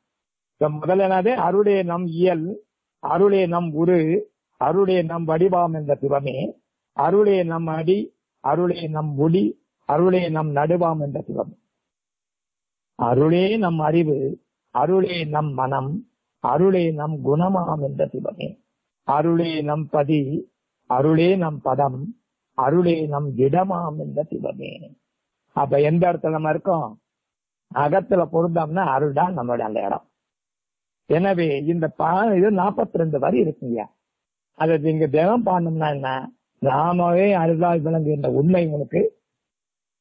முதல்ல என்னது அருளே நம் இயல் அருளே நம் உரு அருளே நம் வடிவாம் என்ற சிவமே அருளே நம் அடி அருளே நம் ஒளி அருளே நம் நடுவாம் என்ற சிவம் அருளே நம் அறிவு அருளே நம் மனம் அருளே நம் குணமாம் என்ற சிவமே அருளே நம் பதி அருளே நம் பதம் அருளே நம் இடமாம் என்ற சிவமே அப்ப எந்த இடத்துல நம்ம இருக்கோம் அகத்துல பொருந்தோம்னா அருள் தான் நம்மளுடைய அந்த இடம் எனவே இந்த பா இது நாற்பத்தி ரெண்டு வரி இருக்குங்க அதை நீங்க தினம் பாடணும்னா என்ன? நாமவே அருளாய் விளங்குகின்ற உண்மை உங்களுக்கு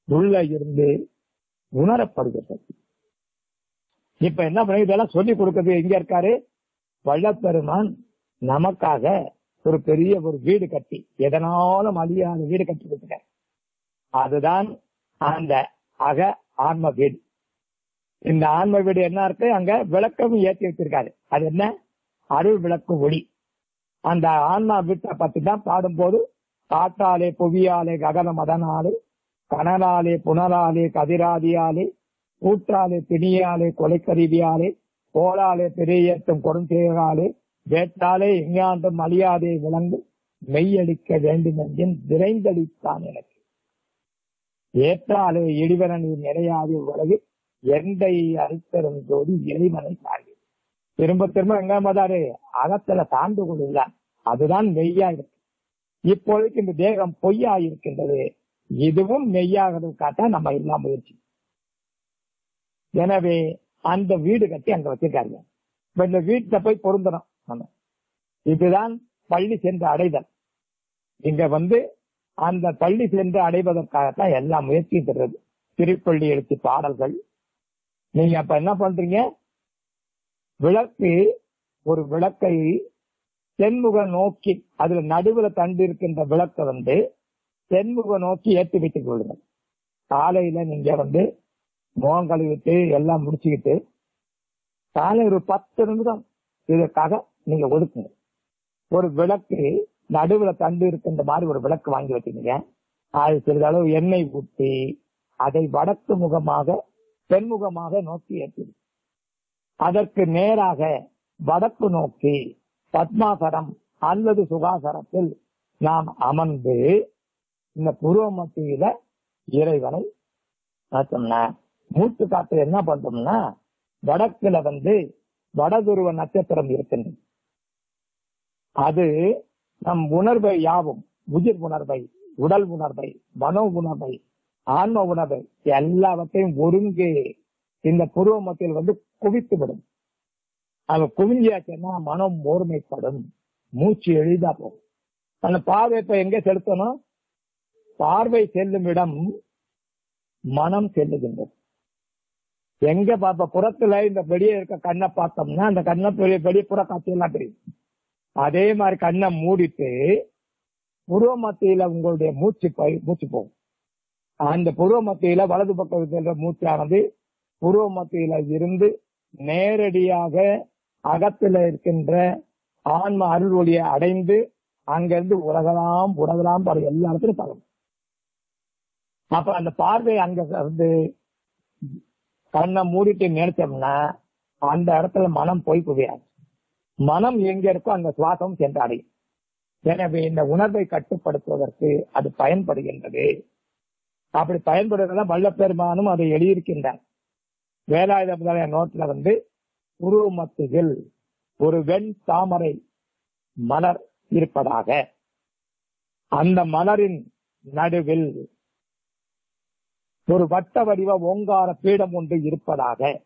உள்ள இருந்து உணரப்படுகிறது. இப்ப என்ன பண்ணி இதெல்லாம் சொல்லி கொடுக்கறது எங்க இருக்காரு? வள்ளப்பெருமான் நமக்காக ஒரு பெரிய ஒரு வீடு கட்டி எதனாலும் அழியாத வீடு கட்டி கொடுத்துட்டார் அதுதான் அந்த அக ஆன்ம வீடு. இந்த ஆன்ம வீடு என்ன இருக்கு? அங்க விளக்கமும் ஏற்றி வச்சிருக்காரு. அது என்ன? அருள் விளக்கு ஒளி. அந்த ஆன்மா வீட்டை பத்தி தான் பாடும்போது காற்றாலே புவியாலே ககன மதனாலே கனலாலே புனலாலே கதிராதியாலே கூற்றாலே பிணியாலே கொலைக்கருவியாலே கோலாலே பெரியேற்றும் கொடுஞ்செயலாலே வேட்டாலே எங்காண்டும் அழியாதே விளங்கு மெய்யடிக்க வேண்டும் என்றும் விரைந்தளித்தான் எனக்கு. ஏற்றாலே இடிவரன் நிறையாது உலகில். எண்டை அரித்தரும் ஜோதி இறைவனை சார்ந்து திரும்ப திரும்ப எங்க மாதாரு அகத்துல தாண்டு கொள்ளுதான் அதுதான் மெய்யா இருக்கு. இப்பொழுதுக்கு இந்த தேகம் பொய்யா இருக்கின்றது. இதுவும் மெய்யாகிறதுக்காக நம்ம எல்லாம் முயற்சி. எனவே அந்த வீடு கட்டி அங்க வச்சிருக்காருங்க. இப்ப இந்த வீட்டை போய் பொருந்தணும் நம்ம. இதுதான் பள்ளி சென்று அடைதல். இங்க வந்து அந்த பள்ளி சென்று அடைவதற்காகத்தான் எல்லா முயற்சியும் தருவது திருப்பள்ளி எழுத்து பாடல்கள் நீங்க அப்ப என்ன பண்றீங்க? விளக்கு ஒரு விளக்கை தென்முக நோக்கி அதுல நடுவுல தண்டு இருக்கின்ற விளக்கை வந்து தென்முக நோக்கி ஏற்றி வைத்துக் கொள்ளுங்கள். காலையில நீங்க வந்து முகம் கழுவிட்டு எல்லாம் முடிச்சுக்கிட்டு காலை ஒரு பத்து நிமிடம் இதற்காக நீங்க ஒதுக்குங்க ஒரு விளக்கு நடுவுல தண்டு இருக்கின்ற மாதிரி ஒரு விளக்கு வாங்கி வச்சுக்கீங்க அது சிறிதளவு எண்ணெய் ஊற்றி அதை வடக்கு முகமாக தென்முகமாக நோக்கி அதற்கு நேராக வடக்கு நோக்கி பத்மாசரம் அல்லது சுகாசரத்தில் நாம் அமர்ந்து இந்த புருவ மத்தியில இறைவனை பார்த்தோம்னா மூச்சு காத்து என்ன பண்றோம்னா வடக்குல வந்து வடதுருவ நட்சத்திரம் இருக்கின்றது. அது நம் உணர்வை யாவும் உயிர் உணர்வை உடல் உணர்வை மனோ உணர்வை ஆன்ம உணர்வு எல்லாவற்றையும் ஒருங்கி இந்த புருவ மத்தியில் வந்து குவித்து விடும் அது குவிஞ்சாச்சுன்னா மனம் ஓர்மைப்படும் மூச்சு எளிதா போகும். அந்த பார்வை இப்ப எங்க செலுத்தணும்? பார்வை செல்லும் இடம் மனம் செல்லுகின்றது. எங்க பார்ப்ப புறத்துல இந்த வெளியே இருக்க கண்ணை பார்த்தோம்னா அந்த கண்ணை பெரிய பெரிய புற காட்சி எல்லாம் தெரியும். அதே மாதிரி கண்ணை மூடிட்டு புருவ மத்தியில உங்களுடைய மூச்சு போய் மூச்சு போகும். அந்த புருவ மத்தியில வலது பக்கம் மூச்சானது புருவ மத்தியில இருந்து நேரடியாக அகத்துல இருக்கின்ற ஆன்ம அருள் ஒளியை அடைந்து அங்கிருந்து உலகலாம் உலகலாம் பாரு எல்லா இடத்துலயும் பரவும் அப்ப அந்த பார்வை அங்க வந்து கண்ணை மூடிட்டு நினைச்சோம்னா அந்த இடத்துல மனம் போய் புகையாது மனம் எங்க இருக்கோ அங்க சுவாசம் சென்று அடையும் எனவே இந்த உணர்வை கட்டுப்படுத்துவதற்கு அது பயன்படுகின்றது. அப்படி பயன்படுறதா வல்லப்பெருமானும் அதை எழுதியிருக்கின்றார். வேலாயுத முதலிய நோட்ல வந்து உருவ ஒரு வெண் தாமரை மலர் இருப்பதாக. அந்த மலரின் நடுவில் ஒரு வட்ட வடிவ ஓங்கார பீடம் ஒன்று இருப்பதாக.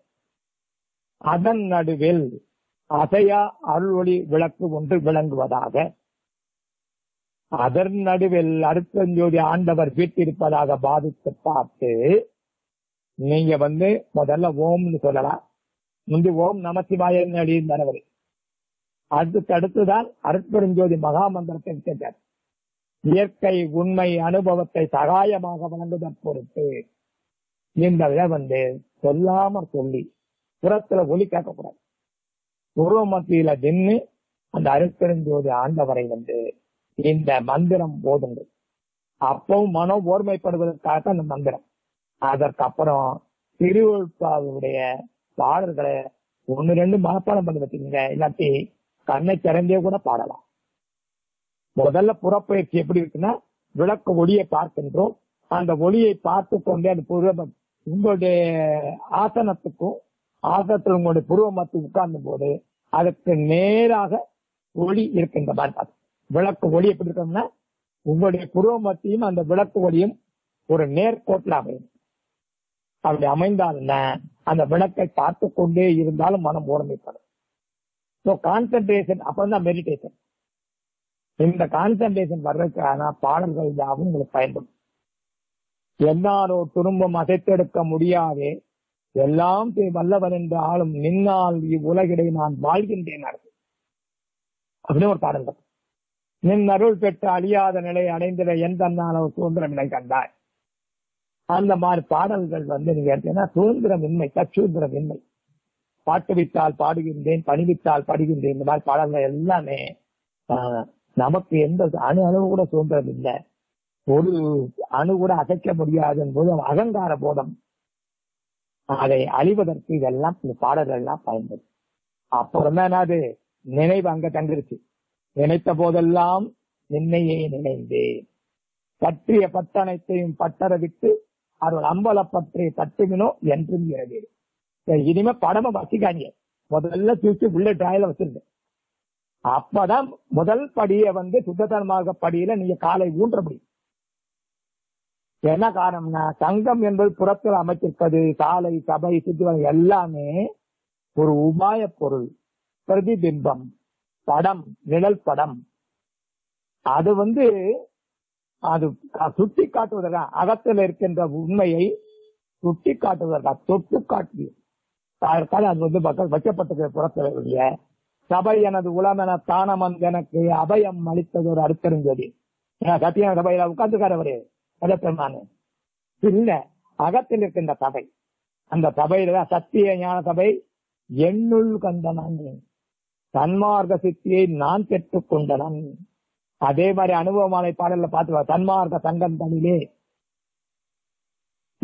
அதன் நடுவில் அசையா அருள்ஒளி விளக்கு ஒன்று விளங்குவதாக. அதன் நடுவில் அருத்தஞ்சோதி ஆண்டவர் வீட்டிருப்பதாக பாதித்து பார்த்து நீங்க வந்து முதல்ல ஓம்னு சொல்லலாம். முந்தி ஓம் நமசிவாயன் எழுதியிருந்தவர் அடுத்து அடுத்துதான் அருட்பெருஞ்சோதி மகாமந்திரத்தை கேட்டார். இயற்கை உண்மை அனுபவத்தை சகாயமாக வழங்குதற் பொறுத்து இந்த இதை வந்து சொல்லாம சொல்லி புறத்துல ஒலி கேட்கக்கூடாது. உருவ மத்தியில நின்று அந்த அருட்பெருஞ்சோதி ஆண்டவரை வந்து இந்த மந்திரம் ஓதுங்கள். அப்பவும் மனோ ஓர்மைப்படுவதற்காக அந்த மந்திரம். அதற்கப்புறம் திருவள்ளுடைய பாடல்களை ஒன்னு ரெண்டு மனப்பாடம் பண்ணி வச்சுக்கோங்க. இல்லாட்டி கண்ணை திறந்தே கூட பாடலாம். முதல்ல புறப்பயிற்சி எப்படி இருக்குன்னா விளக்கு ஒளியை பார்க்கின்றோம். அந்த ஒளியை பார்த்து கொண்டே அந்த புருவ உங்களுடைய ஆசனத்துக்கும் ஆசனத்தில் உங்களுடைய புருவ மத்து உட்கார்ந்த போது அதுக்கு நேராக ஒளி இருக்கின்ற மாதிரி பார்த்து விளக்கு ஒளி எப்படி இருக்கணும்னா உங்களுடைய புருவ மத்தியும் அந்த விளக்கு ஒளியும் ஒரு நேர்கோட்டில் அமையும். அப்படி அமைந்தால் அந்த விளக்கை பார்த்து கொண்டே இருந்தாலும் மனம் ஓரமைப்படும் ஸோ கான்சென்ட்ரேஷன் அப்பதான் மெடிடேஷன் இந்த கான்சென்ட்ரேஷன் வர்றதுக்கான பாடல்கள் யாவும் உங்களுக்கு பயன்படும். எல்லாரோ துரும்பம் அசைத்தெடுக்க முடியாதே எல்லாம் செய் வல்லவன் என்று ஆளும் நின்னால் இவ்வுலகிடை நான் வாழ்கின்றேன் அப்படின்னு ஒரு பாடல் இருக்கும் நின் அருள் பெற்று அழியாத நிலை அடைந்திட எந்த சுதந்திரம் நிலை கண்டாய். அந்த மாதிரி பாடல்கள் வந்து நீங்க எடுத்தீங்கன்னா சுதந்திரமின்மை தற்சுதந்திரமின்மை பாட்டு விட்டால் பாடுகின்றேன் பணிவித்தால் படுகின்றேன் இந்த மாதிரி பாடல்கள் எல்லாமே ஆஹ், நமக்கு எந்த அணு அளவு கூட சுதந்திரம் இல்லை ஒரு அணு கூட அசைக்க முடியாது என்பது அகங்கார போதம். அதை அழிவதற்கு இதெல்லாம் இந்த பாடல்கள் எல்லாம் பயன்படும். அப்புறம் தான் என்னது நினைவு அங்க தங்கிருச்சு. நினைத்த போதெல்லாம் நின்னையே நினைந்தேன். பற்றிய பட்டனைத்தையும் பட்டர விட்டு அவர்கள் அம்பல பற்றி தட்டுமினோ என்றும் இறங்கிடு இனிமே படமை வசிக்காங்க முதல்ல தூக்கி உள்ள டிராயில வச்சிருந்தேன் அப்பதான் முதல் படியை வந்து சுத்ததனமாக படியில நீங்க காலை ஊன்ற முடியும் என்ன காரணம்னா சங்கம் என்பது புறத்தில் அமைச்சிருப்பது சாலை சபை சுற்றுவம் எல்லாமே ஒரு உபாய பொருள். பிரதிபிம்பம். படம் நிழல் படம். அது வந்து அது சுட்டி காட்டுவதற்கா அகத்தில் இருக்கின்ற உண்மையை சுட்டி காட்டுவதற்கா தொட்டு காட்டி அதற்காக அது வந்து மக்கள் வைக்கப்பட்டிருக்கிற புறத்திலுடைய சபை எனது உளமென தானமன் எனக்கு அபயம் அளித்தது ஒரு அறுத்தறிஞ்சது சத்தியான சபையில உட்கார்ந்துக்காரு அவரு பெருமானு இல்ல அகத்தில் இருக்கின்ற சபை. அந்த சபையில தான் சத்திய ஞான சபை எண்ணுள் கண்டனன் தன்மார்க்க சித்தியை நான் பெற்றுக் கொண்டனன் அதே மாதிரி அனுபவமான பாடல்ல பார்த்து தன்மார்க்க சங்கம் தனிலே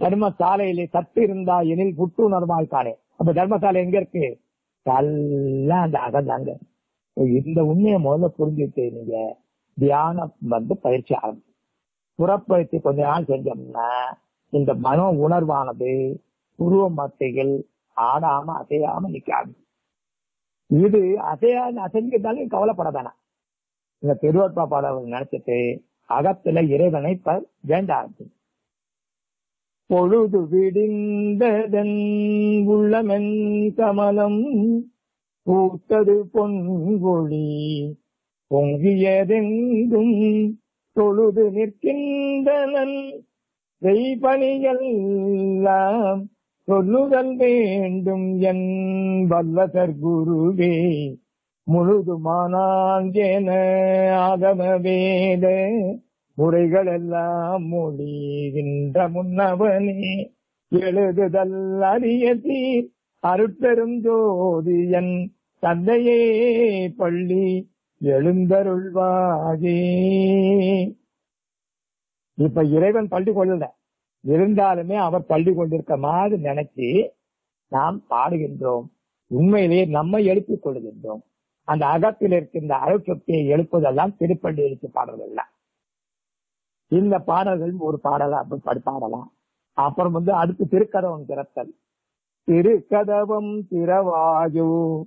தர்மசாலையிலே சத்து இருந்தா எனில் புத்துணர்வாய் தானே. அப்ப தர்மசாலை எங்க இருக்கு? எல்லாம் அந்த அகந்தாங்க இந்த உண்மையை முதல்ல புரிஞ்சுட்டு நீங்க. தியானம் வந்து பயிற்சி ஆரம்பிச்சு புறப்பயிற்சி கொஞ்ச நாள் செஞ்சோம்னா இந்த மன உணர்வானது உருவ மத்தைகள் ஆடாம அசையாம நிக்காது. இது அசையா அசைஞ்சிருந்தாலும் கவலைப்பட இந்த திருவற்பா பாடல் நினைச்சிட்டு அகத்துல இறைவனை வேண்ட ஆரம்பிச்சு பொழுது விடிந்ததன் உள்ளமென் கமலம் பூத்தது பொன்கொழி பொங்கியதெங்கும் தொழுது நிற்கின்றனன். செய்பணிகள் எல்லாம் சொல்லுதல் வேண்டும் என் வல்லதர் குருவே முழுதுமானால் என ஆகம வேத முறைகள் எல்லாம் மொழிகின்ற முன்னவனே எழுதுதல் அறிய தீர் அருட்பெரும் ஜோதியன் தந்தையே பள்ளி எழுந்தருள்வாகே இப்ப இறைவன் பள்ளி கொள்ளல இருந்தாலுமே அவர் பள்ளி கொண்டிருக்க மாதிரி நினைச்சு நாம் பாடுகின்றோம். உண்மையிலேயே நம்மை எழுப்பிக் கொள்கின்றோம். அந்த அகத்தில் இருக்கின்ற அருட்சக்தியை எழுப்புதெல்லாம் திருப்பள்ளி எழுச்சி பாடல்கள் இந்த பாடல்கள் ஒரு பாடலா அப்படி பாடலாம். அப்புறம் வந்து அடுத்து திருக்கதவம் திறத்தல். திருக்கதவம் திறவாயு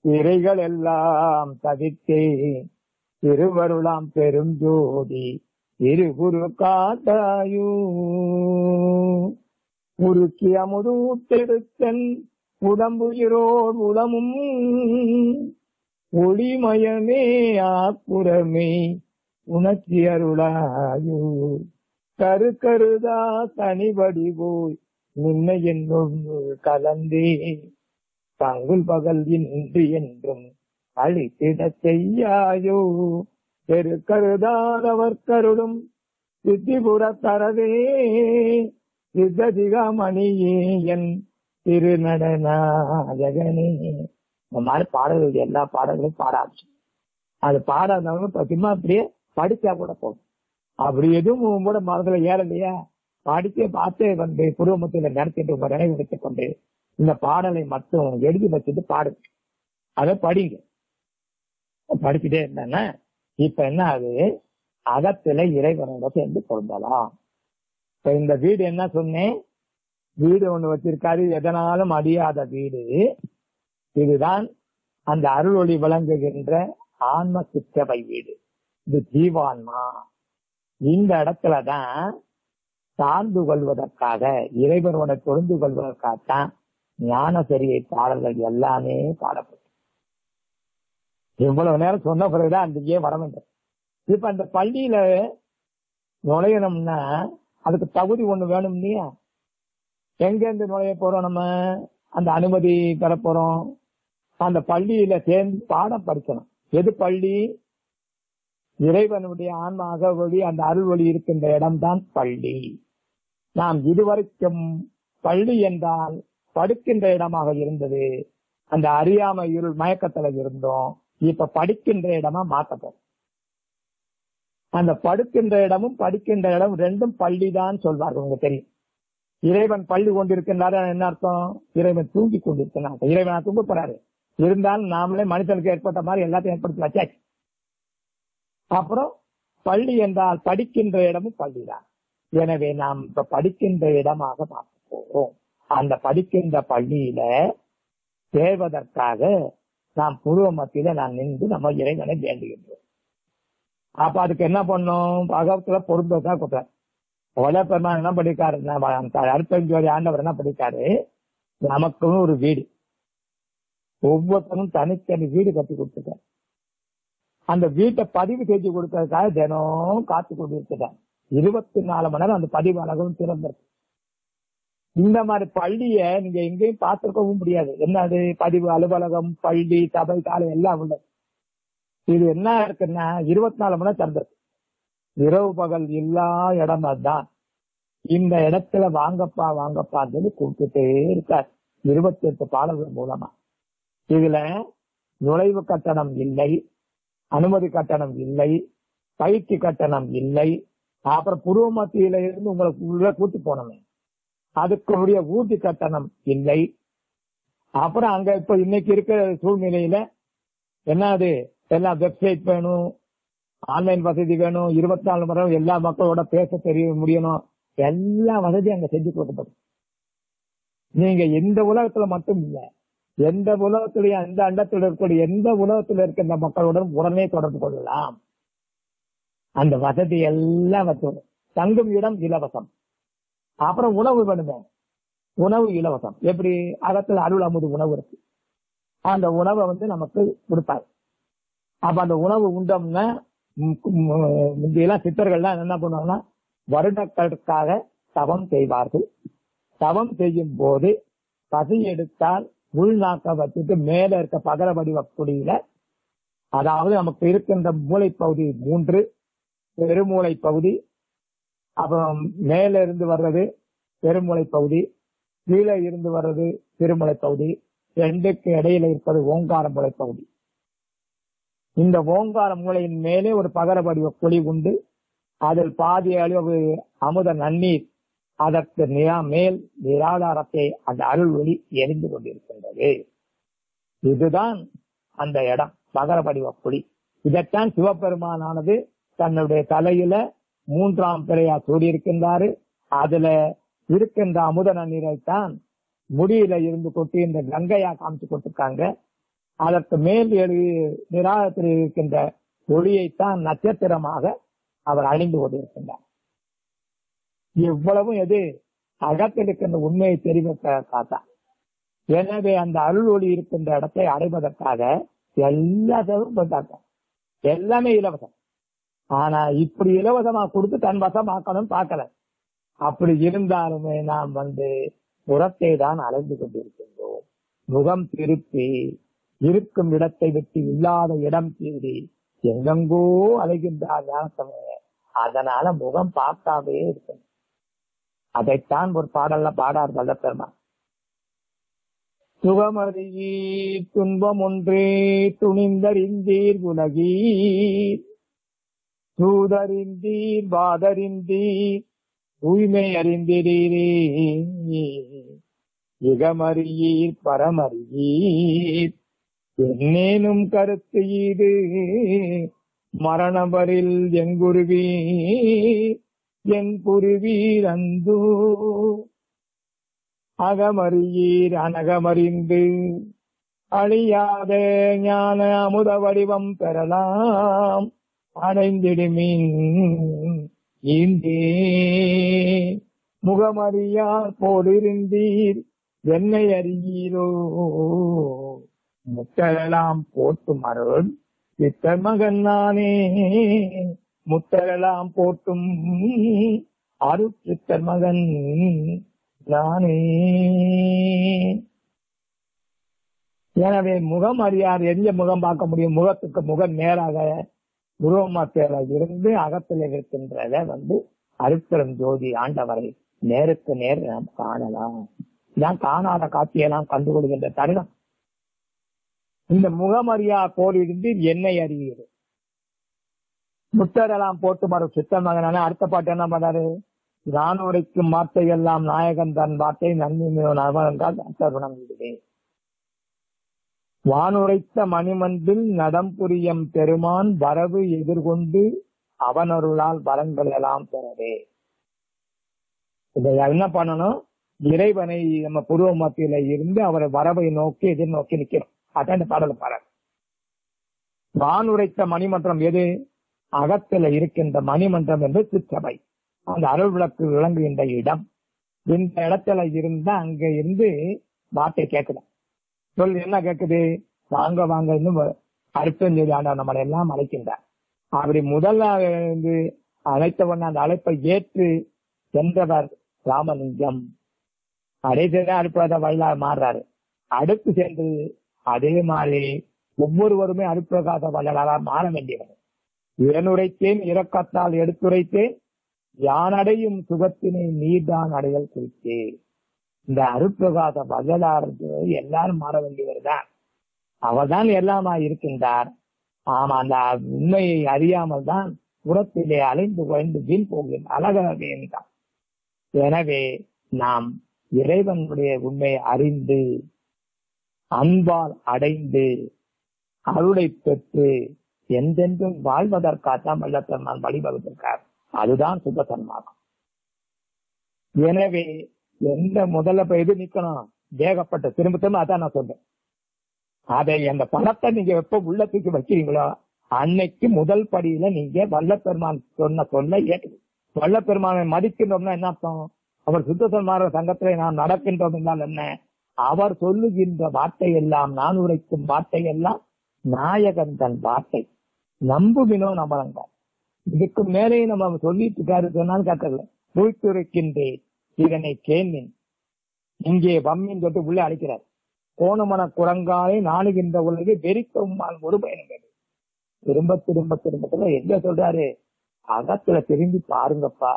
திரைகள் எல்லாம் தவித்தே. திருவருளாம் பெரும் ஜோதி திருகுரு காட்டாயு உருக்கி அமுதூட்டெடுத்தன் உடம்புயிரோர் உளமும் ஒளிமயமே ஆப்புறமே உணர்ச்சி அருளாயு. கரு கருதா தனிபடி போய் நின்ன என்னுள் கலந்தே. பங்குல் பகல் இன்று என்றும் அழித்திட செய்யாயோ. பெரு கருதாதவர் கருடும் சித்திபுர தரவே சித்ததிகாமணியே என் திருநடனாயகனே இந்த மாதிரி பாடல்கள் எல்லா பாடல்களும் பாடாச்சு. அது பாடாதவங்க பத்தியமா அப்படியே படிச்சா கூட போகும் அப்படி எதுவும் கூட மனதுல ஏறலையா? படிக்க பார்த்தே வந்து புருவமத்தில நடத்திட்டு உங்க நினைவு வைத்துக் கொண்டு இந்த பாடலை மட்டும் எழுதி வச்சுட்டு பாடுங்க அதை படிங்க. படிச்சுட்டே இருந்தேன்னா இப்ப என்ன ஆகுது? அகத்தில இறைவனோட சேர்ந்து பொருந்தலாம். இப்ப இந்த வீடு என்ன சொன்னேன்? வீடு ஒண்ணு வச்சிருக்காரு எதனாலும் அடியாத வீடு. இதுதான் அந்த அருள் ஒளி விளங்குகின்ற ஆன்ம சிற்றவை வீடு. இது ஜீவான்மா. இந்த இடத்துலதான் சார்ந்து கொள்வதற்காக இறைவனோட தொழுந்து கொள்வதற்காகத்தான் ஞானசரியை பாடல்கள் எல்லாமே பாடப்படும். இவ்வளவு நேரம் சொன்ன பிறகுதான் அங்கேயே வர வேண்டும். இப்ப அந்த பள்ளியில நுழையணும்னா அதுக்கு தகுதி ஒண்ணு வேணும் இல்லையா? எங்க இருந்து நுழைய போறோம் நம்ம? அந்த அனுமதி பெற போறோம். அந்த பள்ளியில சேர்ந்து பாடம் படிக்கணும். எது பள்ளி? இறைவனுடைய ஆன்ம அகவழி அந்த அருள் வழி இருக்கின்ற இடம்தான் பள்ளி. நாம் இதுவரைக்கும் பள்ளி என்றால் படுக்கின்ற இடமாக இருந்தது. அந்த அறியாமை இருள் மயக்கத்துல இருந்தோம். இப்ப படிக்கின்ற இடமா மாத்தப்போம் அந்த படுக்கின்ற இடமும் படிக்கின்ற இடம் ரெண்டும் பள்ளிதான் சொல்வார்கள் உங்களுக்கு தெரியும். இறைவன் பள்ளி கொண்டிருக்கின்றார் என்ன அர்த்தம்? இறைவன் தூங்கி கொண்டிருக்கிறார் இறைவனா தூங்க போறாரு. இருந்தாலும் நாமளே மனிதனுக்கு ஏற்பட்ட மாதிரி எல்லாத்தையும் ஏற்படுத்தி வச்சாச்சு அப்புறம் பள்ளி என்றால் படிக்கின்ற இடமும் பள்ளிதான். எனவே நாம் இப்ப படிக்கின்ற இடமாக பார்க்க போறோம். அந்த படிக்கின்ற பள்ளியில சேர்வதற்காக நாம் பூர்வ மத்தியில நான் நின்று நம்ம இறைவனை வேண்டுகின்றோம். அப்ப அதுக்கு என்ன பண்ணும்? பகவத்துல பொருந்ததா கொடுத்தார் ஒல பெருமான் என்ன பண்ணிருக்காரு? அருப்பஞ்சோதி ஆண்டவர் என்ன படிக்காரு நமக்குன்னு ஒரு வீடு. ஒவ்வொருத்தரும் தனித்தனி வீடு கட்டி கொடுத்துட்டார் அந்த வீட்டை பதிவு செஞ்சு கொடுக்கறதுக்காக தினம் காத்து கொண்டிருக்கிறார். இருபத்தி நாலு மணி நேரம் அந்த பதிவு அழகும் திறந்திருக்கு. இந்த மாதிரி பள்ளிய நீங்க எங்கேயும் பார்த்திருக்கவும் முடியாது. என்னது? பதிவு அலுவலகம் பள்ளி சபை காலம் எல்லாம் உள்ளது இது என்ன இருக்குன்னா இருபத்தி நாலு மணி நேரம் இரவு பகல் எல்லா இடம் அதுதான். இந்த இடத்துல வாங்கப்பா வாங்கப்பான்னு சொல்லி கூப்பிட்டுட்டே இருக்கார். இருபத்தி எட்டு பாடல்கள் மூலமா. இதுல நுழைவு கட்டணம் இல்லை அனுமதி கட்டணம் இல்லை பயிற்சி கட்டணம் இல்லை. அப்புறம் புருவ மத்தியில இருந்து உங்களுக்கு உள்ள கூட்டி போனோமே. அதுக்குரிய ஊட்டி கட்டணம் இல்லை. அப்புறம் அங்க இப்ப இன்னைக்கு இருக்கிற சூழ்நிலையில என்னது? எல்லாம் வெப்சைட் வேணும் ஆன்லைன் வசதி வேணும் இருபத்தி நாலு மணி நேரம் எல்லா மக்களோட பேச தெரிய முடியணும். எல்லா வசதியும் அங்க செஞ்சு கொடுக்கப்படும். நீங்க எந்த உலகத்துல மட்டும் இல்ல எந்த உலகத்திலேயும் எந்த அண்டத்தில் இருக்கக்கூடிய எந்த உலகத்தில் இருக்கின்ற மக்களுடன் உடனே தொடர்பு கொள்ளலாம். அந்த வசதி எல்லாம் வச்சு தங்கும் இடம் இலவசம். அப்புறம் உணவு வேணுமே. உணவு இலவசம். எப்படி? அகத்துல அருள் அமுது உணவு இருக்கு. அந்த உணவை வந்து நமக்கு கொடுப்பாரு. அப்ப அந்த உணவு உண்டோம்னா முந்தையெல்லாம் சித்தர்கள்லாம் என்ன பண்ணுவாங்கன்னா வருடங்களுக்காக தவம் செய்வார்கள். தவம் செய்யும் போது பசி எடுத்தால் உள்நாக்க வச்சுட்டு மேல இருக்க பகர வடிவ குடியில அதாவது நமக்கு இருக்கின்ற மூளை பகுதி மூன்று பெருமூளை பகுதி அப்புறம் மேல இருந்து வர்றது பெருமலை பகுதி கீழே இருந்து வர்றது திருமலை பகுதி ரெண்டுக்கு இடையில இருப்பது ஓங்கார மூளை பகுதி. இந்த ஓங்கார மூளையின் மேலே ஒரு பகர வடிவ குழி உண்டு. அதில் பாதி அளவு அமுத நன்னீர் அதற்கு நிரா மேல் நிராதாரத்தை அந்த அருள் ஒளி எரிந்து கொண்டிருக்கின்றது. இதுதான் அந்த இடம் பகர வடிவ குழி. இதைத்தான் சிவபெருமானானது தன்னுடைய தலையில மூன்றாம் பிறையா சூடியிருக்கின்றாரு அதுல இருக்கின்ற அமுத நீரைத்தான் முடியில இருந்து கொட்டி இந்த கங்கையா காமிச்சு கொடுத்திருக்காங்க. அதற்கு மேல் எழு நிராகத்தில் இருக்கின்ற ஒளியைத்தான் நட்சத்திரமாக அவர் அணிந்து கொண்டிருக்கின்றார். இவ்வளவும் எது அகத்தில் இருக்கின்ற உண்மையை தெரிவிப்பதற்காகத்தான் எனவே அந்த அருள் ஒளி இருக்கின்ற இடத்தை அடைவதற்காக எல்லா செலவும் எல்லாமே இலவசம். ஆனா இப்படி இலவசமா கொடுத்து தன் வசமாக்கணும் பார்க்கல. அப்படி இருந்தாலுமே நாம் வந்து புறத்தை தான் அலைந்து கொண்டிருக்கின்றோம். முகம் திருப்பி இருக்கும் இடத்தை விட்டு இல்லாத இடம் தேடி எங்கெங்கோ அலைகின்றார் ஞானத்தமே அதனால முகம் பார்க்காமே இருக்கணும். அதைத்தான் ஒரு பாடல்ல பாடார் வல்லப்பெருமா சுகமறியீர் துன்பம் ஒன்றே துணிந்தறிந்தீர் உலகீர். தூதறிந்தீர் வாதறிந்தீர் தூய்மை அறிந்திரீரே இகமறியீர் பரமறியீர். என்னேனும் கருத்து ஈடு மரணபரில் எங்குருவீர் என் புருவீர் அந்தோ. அகமறியீர் அனகமறிந்து அழியாத ஞான அமுத வடிவம் பெறலாம். அடைந்திடுமின். ஈந்தே முகமறியார் போலிருந்தீர். என்னை அறியீரோ? முத்தரெல்லாம் போட்டும் அருள் சித்தர் மகன் நானே. முத்தரெல்லாம் போட்டும் அருள் சித்தர் மகன் நானே. எனவே முகம் அறியார் எந்த முகம் பார்க்க முடியும்? முகத்துக்கு முகம் நேராக உருவமாத்தேல இருந்து அகத்தில் இருக்கின்றத வந்து அருட்பெரும் ஜோதி ஆண்டவரை நேருக்கு நேர் நாம் காணலாம். இதான் காணாத காட்சியெல்லாம் கண்டுகொள்கின்ற தருணம். இந்த முகமறியா போலிருந்து என்னை அறியுது முத்தரெல்லாம் போட்டு மறு சித்த மகனான அடுத்த பாட்டு என்ன பண்ணாரு நானுரைக்கும் வார்த்தை எல்லாம் நாயகன் தன் வார்த்தை நன்மை என்றால் அத்தருணம் இதுவே வானுரைத்த மணிமன்றில் நடம் புரியம் பெருமான் வரவு எதிர்கொண்டு அவனருளால் வரங்கள் எல்லாம் பெறவே. இதை என்ன பண்ணணும்? இறைவனை நம்ம புருவ மத்தியில இருந்து அவரை வரவை நோக்கி எதிர்நோக்கி நிக்கிறோம். அதான் இந்த பாடல பாரு வானுரைத்த மணிமன்றம் எது? அகத்துல இருக்கின்ற மணிமன்றம் என்று சிற்றபை அந்த அருள் விளக்கு விளங்குகின்ற இடம். இந்த இடத்துல இருந்தா அங்க இருந்து வார்த்தை கேட்கலாம் சொல் என்ன கேக்குது? வாங்க வாங்க அருப்பஞ்செய்தி ஆண்டவர் நம்மளை எல்லாம் அழைக்கின்றார். அப்படி முதல்ல வந்து அழைத்தவன் அந்த அழைப்பை ஏற்று சென்றவர் ராமலிங்கம். கடைசியாக அடுப்பத வழியாக மாறுறாரு. அடுத்து சென்று அதே மாதிரி ஒவ்வொருவருமே அடுப்பிரகாச வள்ளலாக மாற வேண்டியவர். இறனுரைத்தேன் இறக்கத்தால் எடுத்துரைத்தேன். யானடையும் சுகத்தினை நீர்தான் அடைதல் குறித்தேன். இந்த அருட்பிரகாச வள்ளலாருக்கு எல்லாரும் மாற வேண்டியவர் தான். அவர்தான் எல்லாமா இருக்கின்றார். ஆமா அந்த உண்மையை அறியாமல் தான் புறத்திலே அலைந்து குறைந்து வீண் போகின்ற அழகாக என்றார். எனவே நாம் இறைவனுடைய உண்மையை அறிந்து அன்பால் அடைந்து அருளை பெற்று எந்தென்றும் வாழ்வதற்காகத்தான் வல்லத்தன்மான் வழிவகுத்திருக்கார். அதுதான் சுப சன்மார்க்கம் எனவே எந்த முதல்ல போய் இது நிக்கணும்? ஏகப்பட்ட திரும்ப திரும்ப அதான் நான் சொல்றேன் அதை அந்த பணத்தை நீங்க எப்ப தூக்கி வச்சிருக்கீங்களோ அன்னைக்கு முதல் படியில நீங்க வல்லப்பெருமான் சொன்ன சொல்ல ஏற்று வல்லப்பெருமானை மதிக்கின்றோம்னா என்ன அர்த்தம்? அவர் சுத்த சன்மார்க்க சங்கத்திலே நாம் நடக்கின்றோம் என்றால் என்ன? அவர் சொல்லுகின்ற வார்த்தை எல்லாம் நான் உரைக்கும் வார்த்தை எல்லாம் நாயகன் தன் வார்த்தை. நம்புவினோ நம்பலங்க இதுக்கு மேலே நம்ம சொல்லிட்டு இருக்காரு சொன்னாலும் கேட்கல. உழைத்துரைக்கின்றேன் இதனை கேள்வின். இங்கே வம்மின் தொட்டு உள்ளே அழைக்கிறார். கோணமன குரங்காலை நாணுகின்ற உலகு வெறிக்கவுமால் ஒரு பயணங்கள் திரும்ப திரும்ப திரும்ப திரும்ப எங்க சொல்றாரு? அகத்துல திரும்பி பாருங்கப்பா.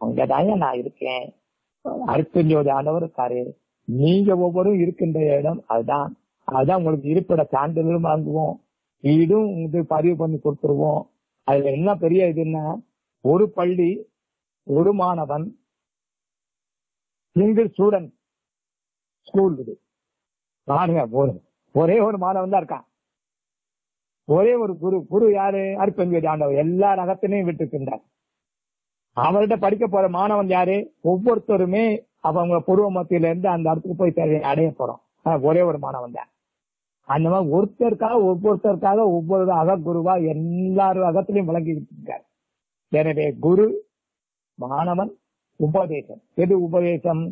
அங்கதாங்க நான் இருக்கேன். அருப்பஞ்சோதி ஆண்டவர் இருக்காரு. நீங்க ஒவ்வொரும் இருக்கின்ற இடம் அதுதான். அதுதான் உங்களுக்கு இருப்பிட சான்றிதழும் வாங்குவோம் வீடும் இது பதிவு பண்ணி கொடுத்துருவோம். அதுல என்ன பெரிய இதுன்னா ஒரு பள்ளி ஒரு மாணவன் சிங்கிள் ஸ்டூடெண்ட் ஸ்கூல் இது. பாருங்க ஒரே ஒரு மாணவன் தான் இருக்கான். ஒரே ஒரு குரு குரு யாரு? அருப்பஞ்சோதி ஆண்டவர். எல்லா ரகத்தினையும் விட்டுருக்கின்றார். அவர்கிட்ட படிக்க போற மாணவன் யாரு? ஒவ்வொருத்தருமே அவங்க பூர்வ மத்தியில இருந்து அந்த இடத்துக்கு போய் தேவையை அடைய போறோம். ஒரே ஒரு மாணவன் தான். அந்த மாதிரி ஒருத்தருக்காக ஒவ்வொருத்தருக்காக ஒவ்வொரு அகக்குருவா எல்லாரும் அகத்திலையும் விளங்கிட்டு இருக்காரு. எனவே குரு மாணவன் உபதேசம். எது உபதேசம்?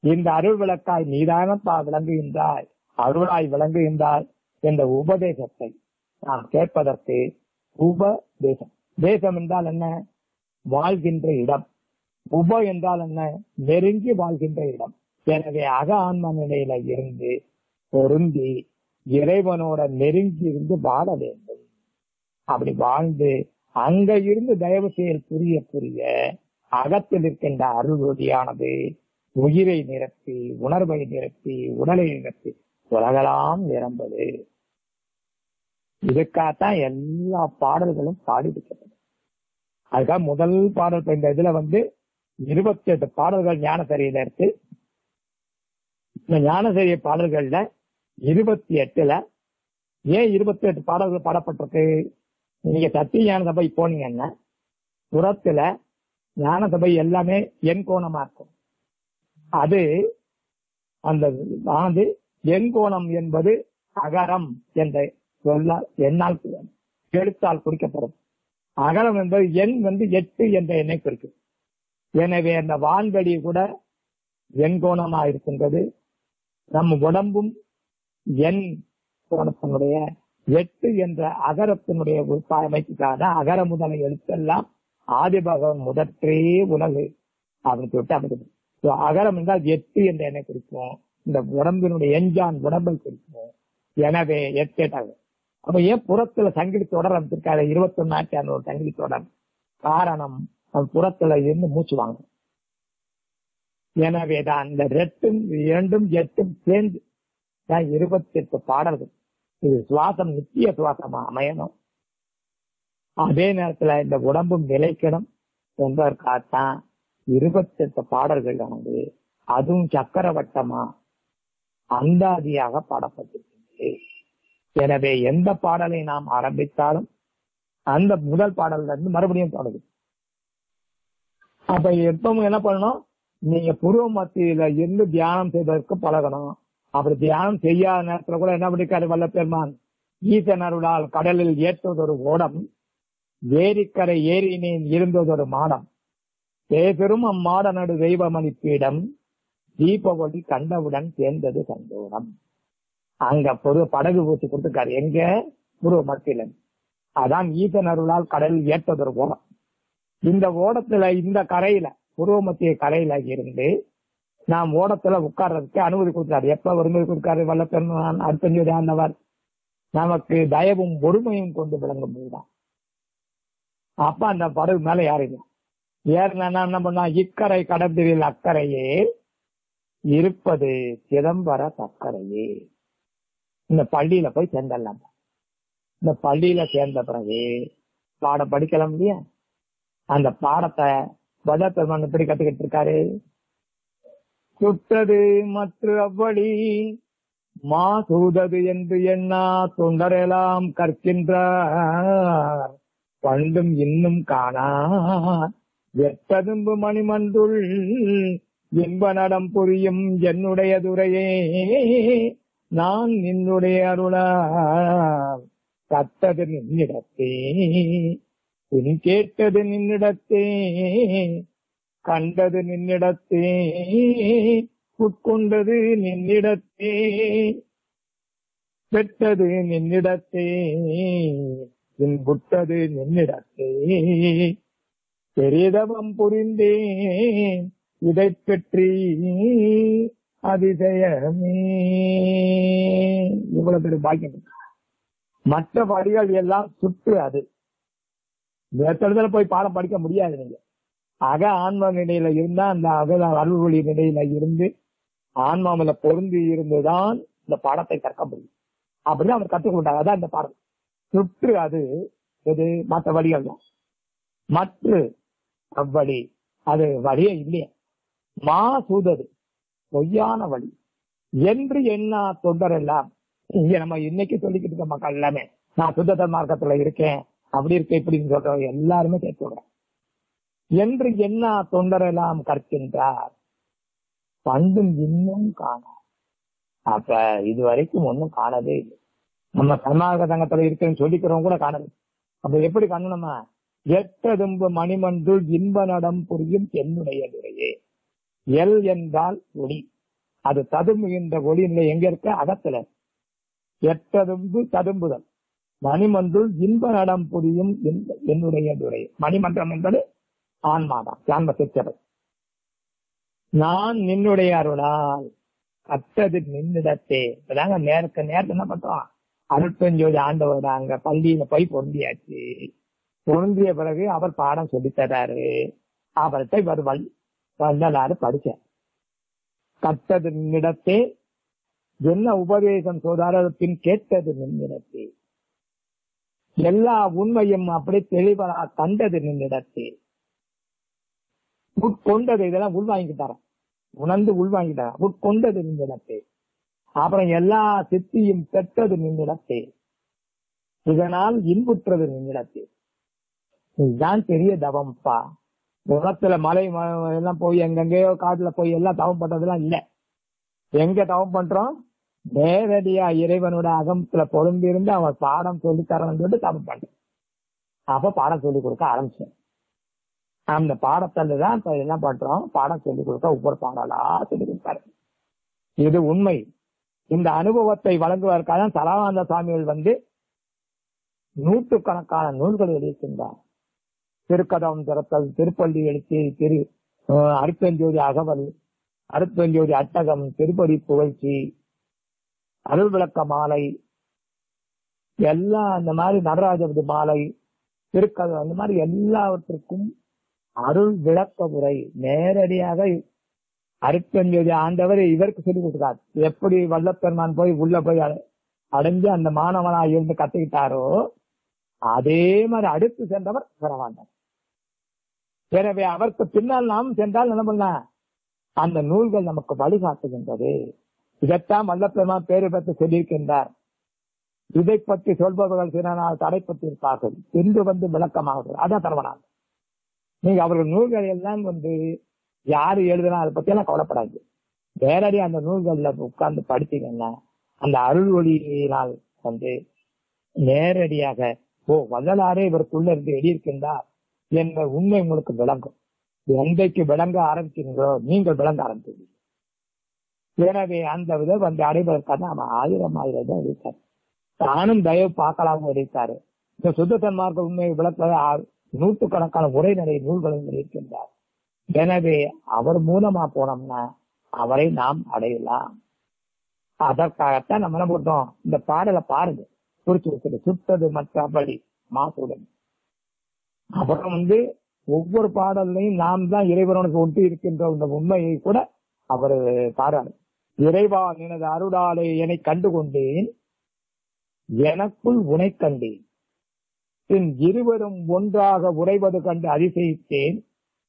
இந்த அருள் விளக்காய் நீதானப்பா விளங்குகின்றாய். அருளாய் விளங்குகின்றாய் என்ற உபதேசத்தை நாம் கேட்பதற்கு உபதேசம். தேசம் என்றால் என்ன? வாழ்கின்ற இடம். உப என்றால் என்ன? நெருங்கி வாழ்கின்ற இடம். எனவே அக ஆன்ம நிலையில இருந்து பொருந்தி இறைவனோட நெருங்கி இருந்து வாழ வேண்டும். அப்படி வாழ்ந்து அங்க இருந்து தயவு செயல் புரிய புரிய அகத்தில் இருக்கின்ற அருள்வதியானது உயிரை நிரப்பி உணர்வை நிரப்பி உடலை நிரப்பி உலகலாம் நிரம்பது. இதுக்காகத்தான் எல்லா பாடல்களும் பாடிவிட்டது அதுக்காக முதல் பாடல் இந்த இதுல வந்து இருபத்தி எட்டு பாடல்கள் ஞானசரியில இருக்கு. இந்த ஞானசரிய பாடல்கள்ல இருபத்தி எட்டுல ஏன் இருபத்தி எட்டு பாடல்கள் பாடப்பட்டிருக்கு? நீங்க சத்திய ஞான சபை போனீங்கன்னா புறத்துல ஞான சபை எல்லாமே என் கோணமா இருக்கும். அது அந்த ஆனது என் கோணம் என்பது அகரம் என்ற சொல்ல என்னால் எழுத்தால் குறிக்கப்படும். அகரம் என்பது எண் வந்து எட்டு என்ற எண்ணை குறிக்கும். எனவே அந்த வான்வெளி கூட எண் கோணமா இருக்கின்றது. நம் உடம்பும் எண் கோணத்தினுடைய எட்டு என்ற அகரத்தினுடைய அமைப்புக்கான அகர முதலை எழுத்தெல்லாம் ஆதிபகவன் முதற்றே உலகு அப்படின்னு சொல்லிட்டு அமைக்கிறது அகரம் என்றால் எட்டு என்ற எண்ணை குறிக்கும். இந்த உடம்பினுடைய எஞ்சான் உடம்பை குறிக்கும். எனவே எட்டு அப்ப ஏன் புறத்துல சங்கிலி தொடர் அமைச்சிருக்காரு இருபத்தி ஒன்னாயிரத்தி அறுநூறு சங்கிலி தொடர். காரணம் புறத்துல இருந்து மூச்சு வாங்க எனவேதான் இந்த ரெட்டும் இரண்டும் எட்டும் சேர்ந்து தான் இருபத்தி எட்டு பாடல்கள். இது சுவாசம் நித்திய சுவாசமா அமையணும். அதே நேரத்துல இந்த உடம்பும் நிலைக்கணும் என்பதற்காகத்தான் இருபத்தி எட்டு பாடல்கள் ஆனது அதுவும் சக்கரவட்டமா அந்தாதியாக பாடப்பட்டிருக்கிறது எனவே எந்த பாடலை நாம் ஆரம்பித்தாலும் அந்த முதல் பாடல்ல இருந்து மறுபடியும் தொடரும். அப்ப எப்பவும் என்ன பண்ணணும்? நீங்க புருவ மத்தியில இருந்து தியானம் செய்வதற்கு பழகணும். அப்படி தியானம் செய்யாத நேரத்துல கூட என்ன பண்ணிக்காரு வல்ல பெருமான் ஈசனருடால் கடலில் ஏற்றுவதொரு ஓடம் ஏரிக்கரை ஏரியினேன் இருந்ததொரு மாடம். பேபெரும் அம்மாட நடு தெய்வமணி பீடம் தீபாவளி கண்டவுடன் சேர்ந்தது சந்தோரம் அங்க பொது படகு பூச்சி கொடுத்துருக்காரு. எங்க? குரு மத்திலன் அதான் ஈசன் அருளால் கடலில் ஏற்றதொரு ஓடம். இந்த ஓடத்துல இந்த கரையில புருவ மத்திய கரையில இருந்து நாம் ஓடத்துல உட்கார்றதுக்கு அனுமதி கொடுத்தாரு எப்ப அனுமதி கொடுக்காரு? வல்லத்தன் பெருமான் ஆண்டவர். நமக்கு தயவும் பொறுமையும் கொண்டு விளங்கும் போதுதான். அப்ப அந்த படகு மேல யாருங்க ஏறினா என்ன பண்ணா இக்கரை கடந்திரில் அக்கறையே இருப்பது சிதம்பர சக்கரையே. இந்த பள்ளியில போய் சேர்ந்துடலாம். இந்த பள்ளியில சேர்ந்த பிறகு பாடம் படிக்கலாம் இல்லையா? அந்த பாடத்தை பஜா பெருமான் எப்படி கத்துக்கிட்டு இருக்காரு? சுட்டது மற்ற அவ்வழி மாசூதது என்று எண்ணா தொண்டரெல்லாம் கற்கின்றார். பண்டும் இன்னும் காணா. எட்டதும்பு மணிமந்துள் இன்ப நடம் புரியும் என்னுடைய துறையே. நான் நின்னுடைய அருளா கத்தது நின்னிடத்தே. பின் கேட்டது நின்னிடத்தே. கண்டது நின்னிடத்தே. உட்கொண்டது நின்னிடத்தே. பெற்றது நின்னிடத்தே. புட்டது நின்னிடத்தே பெரிதவம் புரிந்தேன் இதை பற்றி அதிசயமே. இவ்வளவு பெரிய பாக்கியம் மற்ற வழிகள் எல்லாம் சுற்று அது. எத்தனை போய் பாடம் படிக்க முடியாது நீங்க. அக ஆன்ம நிலையில இருந்தா அந்த அகல அருள் ஒளி நிலையில இருந்து ஆன்மாவில பொருந்தி இருந்துதான் இந்த பாடத்தை கற்க முடியும். அப்படின்னு அவர் கற்றுக்கொண்டாங்க அதான் இந்த பாடம். சுற்று அது. இது மற்ற வழிகள் தான். மற்ற அவ்வழி. அது வழியே இல்லையா. மா சூதது. பொய்யான வழி. என்று என்ன தொண்டரெல்லாம் இங்க நம்ம இன்னைக்கு சொல்லிக்கிட்டு இருக்க மக்கள் எல்லாமே. நான் சுத்தத்த மார்க்கத்துல இருக்கேன். அப்படி இருக்கேன் இப்படின்னு சொல்றவங்க எல்லாருமே கேட்கிறேன் என்று என்ன தொண்டர் எல்லாம் கற்கின்றார்? பண்டும் இன்னும் காணோம் அப்ப இது வரைக்கும் ஒன்னும் காணவே இல்லை. நம்ம சன்மார்க்க சங்கத்துல இருக்கேன்னு சொல்லிக்கிறவங்க கூட காணல. அப்ப எப்படி காணணுமா? எட்டதும்பு மணிமன்றுள் இன்ப நடம் புரியும் என்னுடைய துறையே எல் என்றால் ஒளி. அது ததும்புகின்ற ஒளி நிலை எங்க இருக்க? அகத்துல. எட்டதும்பு ததும்புதல். மணிமன்றுள் இன்ப நடம் புரியும் என்னுடைய துறை மணிமன்றம் என்பது ஆன்மாதான் ஜான்ம சித்தரை. நான் நின்னுடைய அருளால் கத்தது நின்னிடத்தே. இப்பதாங்க நேருக்கு நேரத்தை என்ன பண்றோம்? அருட்பெஞ்சோதி ஆண்டவர் அங்க பள்ளியில போய் பொருந்தியாச்சு. பொருந்திய பிறகு அவர் பாடம் சொல்லி தர்றாரு அவர்கிட்ட இவர் வல் வள்ளலாறு படிச்சேன் கத்தது நின்னிடத்தே என்ன உபதேசம் சொல்றாரு பின் கேட்டது நின்னிடத்தே எல்லா உண்மையும் அப்படி தெளிவாக கண்டது நின்னிடத்தே உட்கொண்டது இதெல்லாம் உள்வாங்கிட்டாராம். உணர்ந்து உள்வாங்கிட்டாராம். உட்கொண்டது நின்னிடத்தே அப்புறம் எல்லா சித்தியும் பெற்றது நின்னிடத்தே. இதனால் இன்புற்றது நின்னிடத்தே. இதுதான் பெரிய தவம்ப்பா உலகத்துல மலை ம- எல்லாம் போய் எங்கெங்கயோ காட்டுல போய் எல்லாம் தவம் பண்றதெல்லாம் இல்ல. எங்க தவம் பண்றோம்? நேரடியா இறைவனோட அகமத்துல பொருந்திருந்து அவன் பாடம் சொல்லி தரணும்னு சொல்லிட்டு தவம் பண்றேன். அப்ப பாடம் சொல்லி கொடுக்க ஆரம்பிச்சேன். அந்த பாடத்துல தான் இப்ப என்ன பண்றோம். பாடம் சொல்லி கொடுக்க ஒவ்வொரு பாடலா சொல்லி கொடுத்தாரு இது உண்மை. இந்த அனுபவத்தை வழங்குவதற்காக தான் சரவானந்த சுவாமிகள் வந்து நூற்றுக்கணக்கான நூல்கள் எழுதியிருக்கின்றார். திருக்கதம் திறத்தல் திருப்பள்ளி எழுச்சி திரு அஹ், அகவல் அருட்பெஞ்சோதி அட்டகம் திருப்பதி புகழ்ச்சி அருள் விளக்க மாலை எல்லாம் அந்த மாதிரி நடராஜபதி மாலை திருக்கதம் அந்த மாதிரி எல்லாவற்றுக்கும் அருள் விளக்க உரை நேரடியாக அருட்பெஞ்சோதி ஆண்டவர் இவருக்கு சொல்லிக் கொடுத்தார் எப்படி வல்லப்பெருமான் போய் உள்ள போய் அட- அடைஞ்சு அந்த மாணவனாக இருந்து கத்துக்கிட்டாரோ அதே மாதிரி அடுத்து சென்றவர் சரவாண்டர் எனவே அவருக்கு பின்னால் நாம் சென்றால் என்ன அந்த நூல்கள் நமக்கு வழிகாட்டுகின்றது. இதைத்தான் வல்லப்பெருமான் பேரு பற்றி சொல்லியிருக்கின்றார். இதை பற்றி சொல்பவர்கள் சில நாள் தடைப்பட்டிருப்பார்கள் என்று வந்து விளக்கமாகுது அதான் தரவனார் நீங்க அவர்கள் நூல்கள் எல்லாம் வந்து யாரு எழுதுனா அதை பத்தி எல்லாம் கவலைப்படாது நேரடி அந்த நூல்கள்ல உட்கார்ந்து படிச்சீங்கன்னா அந்த அருள் ஒளியினால் வந்து நேரடியாக ஓ வள்ளலாரே இவருக்குள்ள இருந்து எழுதியிருக்கின்றார் என்ற உண்மை உங்களுக்கு விளங்கும். எந்தைக்கு விளங்க ஆரம்பிக்கிறீங்களோ நீங்கள் விளங்க ஆரம்பிச்சீங்க எனவே அந்த விதம் வந்து அடைவதற்காக அவன் ஆயிரம் ஆயிரம் தான் எழுதிட்டார் தானும் தயவு பார்க்கலாம் எழுதிட்டாரு இந்த சுத்த சன்மார்க்க உண்மையை விளக்க நூற்றுக்கணக்கான உரைநடை நூல்களும் இருக்கின்றார் எனவே அவர் மூலமா போனோம்னா அவரை நாம் அடையலாம். அதற்காகத்தான் நம்ம என்ன பண்றோம்? இந்த பாடலை பாருங்க. குறிச்சு வச்சுட்டு சுத்தது மற்றபடி மாசுடன். அப்புறம் வந்து ஒவ்வொரு பாடல்லையும் நாம் தான் இறைவனுக்கு ஒட்டி இருக்கின்ற இந்த உண்மையை கூட அவர் பாராரு இறைவா எனது அருளாலே என்னை கண்டு கொண்டேன் எனக்குள் உனை கண்டேன். பின் இருவரும் ஒன்றாக உறைவது கண்டு அதிசயித்தேன்.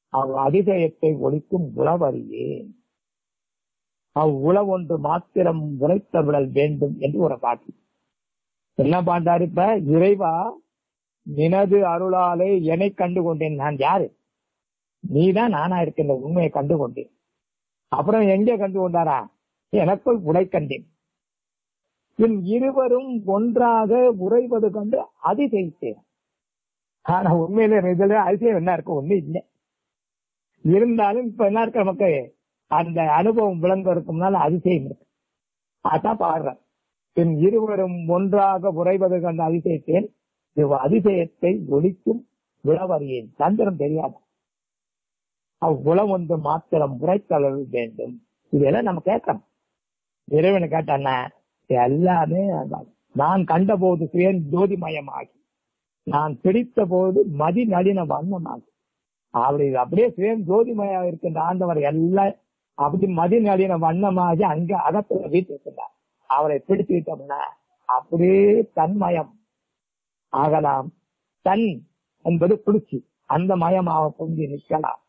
அவ் அதிசயத்தை ஒழிக்கும் உளவறியேன் அவ் ஒன்று மாத்திரம் உரைத்த விடல் வேண்டும் என்று ஒரு பாட்டு. என்ன பாண்டாரு இப்ப இறைவா நினது அருளாலே என்னை கண்டு கொண்டேன் நான் யாரு? நீதான் நானா இருக்கின்ற உண்மையை கண்டு கொண்டேன் அப்புறம் எங்கே கண்டு கொண்டாரா? எனக்குள் உடை கண்டேன். பின் இருவரும் ஒன்றாக உறைவது கண்டு அதிசயித்தேன். ஆனா உண்மையில இதுல அதிசயம் என்ன இருக்கு? ஒண்ணு இல்லை. இருந்தாலும் இப்ப என்ன இருக்க நமக்கு? அந்த அனுபவம் விளங்குவதற்கு அதிசயம் இருக்கு. அதான் பாடுறேன் பின் இருவரும் ஒன்றாக உறைவது கண்ட அதிசயத்தேன் இவ் அதிசயத்தை ஒழிக்கும் உளவறியேன் சந்திரம் தெரியாது. அவ்வுளம் ஒன்று மாத்திரம் உரைத்தளவு வேண்டும். இதெல்லாம் நம்ம கேட்கணும். இறைவனை கேட்டான எல்லாமே நான் கண்டபோது சுயன் ஜோதிமயமாகி நான் பிடித்த போது மதி நளின வண்ணமாகி அப்படி அப்படியே சுயம் ஜோதிமயா இருக்கின்ற ஆண்டவர் எல்லாம் அப்படி மதி நளின வண்ணமாகி அங்க அகத்துல வீட்டிருக்கிறார் அவரை பிடித்துக்கிட்டோம்னா அப்படியே தன்மயம் ஆகலாம். தன் என்பது பிடிச்சி அந்த மயமாக பொங்கி நிற்கலாம்.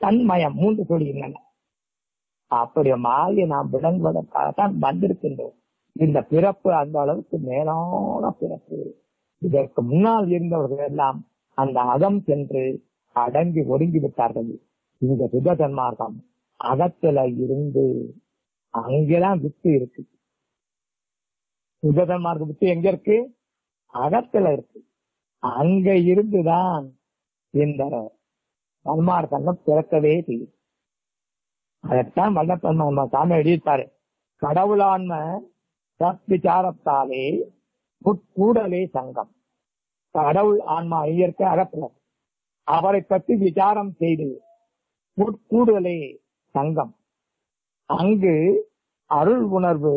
தன்மயம் மூன்று சொல்கின்றன அப்படி மாறி நாம் விளங்குவதற்காகத்தான் வந்திருக்கின்றோம். இந்த பிறப்பு அந்த அளவுக்கு மேலான பிறப்பு. இதற்கு முன்னால் இருந்தவர்கள் எல்லாம் அந்த அகம் சென்று அடங்கி ஒடுங்கி விட்டார்கள். இந்த சுபதன்மார்க்கம் அகத்துல இருந்து அங்கெல்லாம் வித்து இருக்கு. சுபதன்மார்க்க வித்து எங்க இருக்கு? அகத்துல இருக்கு. அங்க இருந்துதான் இந்த சன்மார்க்கம் பிறக்கவே செய்யும். அதைத்தான் வல்லப்பன்மா சாமி எழுதியிருப்பாரு. கடவுளான்ம தற்பிச்சாரத்தாலே உட்கூடலே சங்கம் கடவுள் ஆன்மா இயற்கை அகத்துல அவரை பற்றி விசாரம் செய்து உட்கூடலே சங்கம் அங்கு அருள் உணர்வு